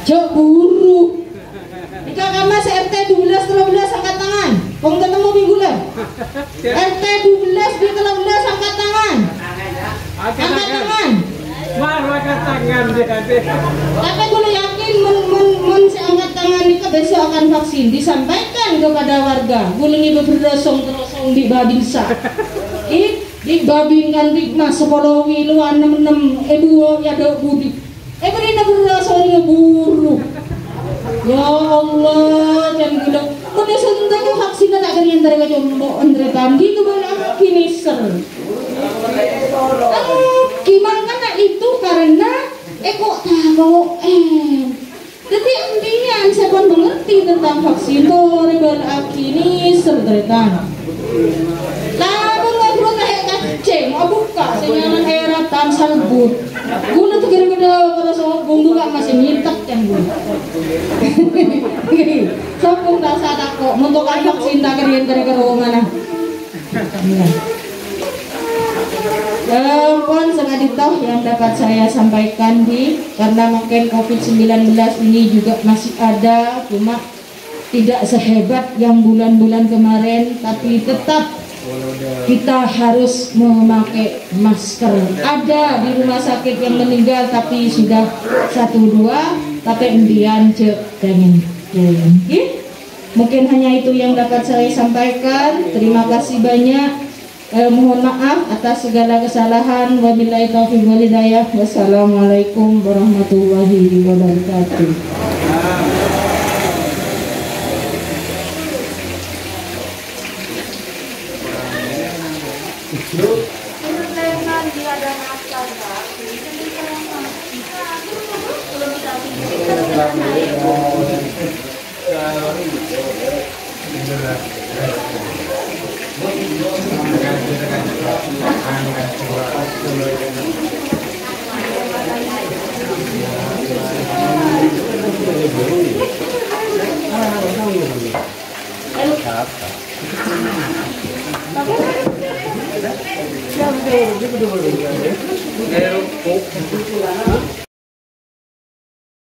Cok buru Ika kama se RT 12 13 angkat tangan. Kong ketemu minggu lah. RT 12 di 13 angkat tangan. Angkat tangan. Mar angkat tangan dia Tapi gue yakin mun mun mun angkat tangan itu besok akan vaksin disampaikan kepada warga. Gue ini berdosong terosong di babinsa. Ih di babingan di mas sepuluh wilu enam enam ibu ya do budi. Eh beri berdosong buru. Ya Allah, jangan gila. Kuni suntai ke vaksin tak kalian dari ke jombo andre tanggi ke bala finisher. Gimana kan itu karena eh kok tahu eh. Jadi ambian saya pun mengerti tentang vaksin tuh rebel finisher dari tang. Lalu ngobrol teh kaceng, mau buka senyaman era tansal but. Guna tuh kira-kira pada bumbu gak masih mintak kan gue. Sopung tak sadar kok, untuk vaksin tak kalian dari ke mana? Pun sengaja toh yang dapat saya sampaikan di karena mungkin COVID-19 ini juga masih ada, cuma tidak sehebat yang bulan-bulan kemarin, tapi tetap kita harus memakai masker. Ada di rumah sakit yang meninggal tapi sudah satu dua, tapi endian cek Nggih. Mungkin hanya itu yang dapat saya sampaikan. Terima kasih banyak. Eh, mohon maaf atas segala kesalahan. Wabillahi taufiq wal hidayah. Wassalamualaikum warahmatullahi wabarakatuh. 하나하나 사오는 겁니다. 작다. 그대로 복.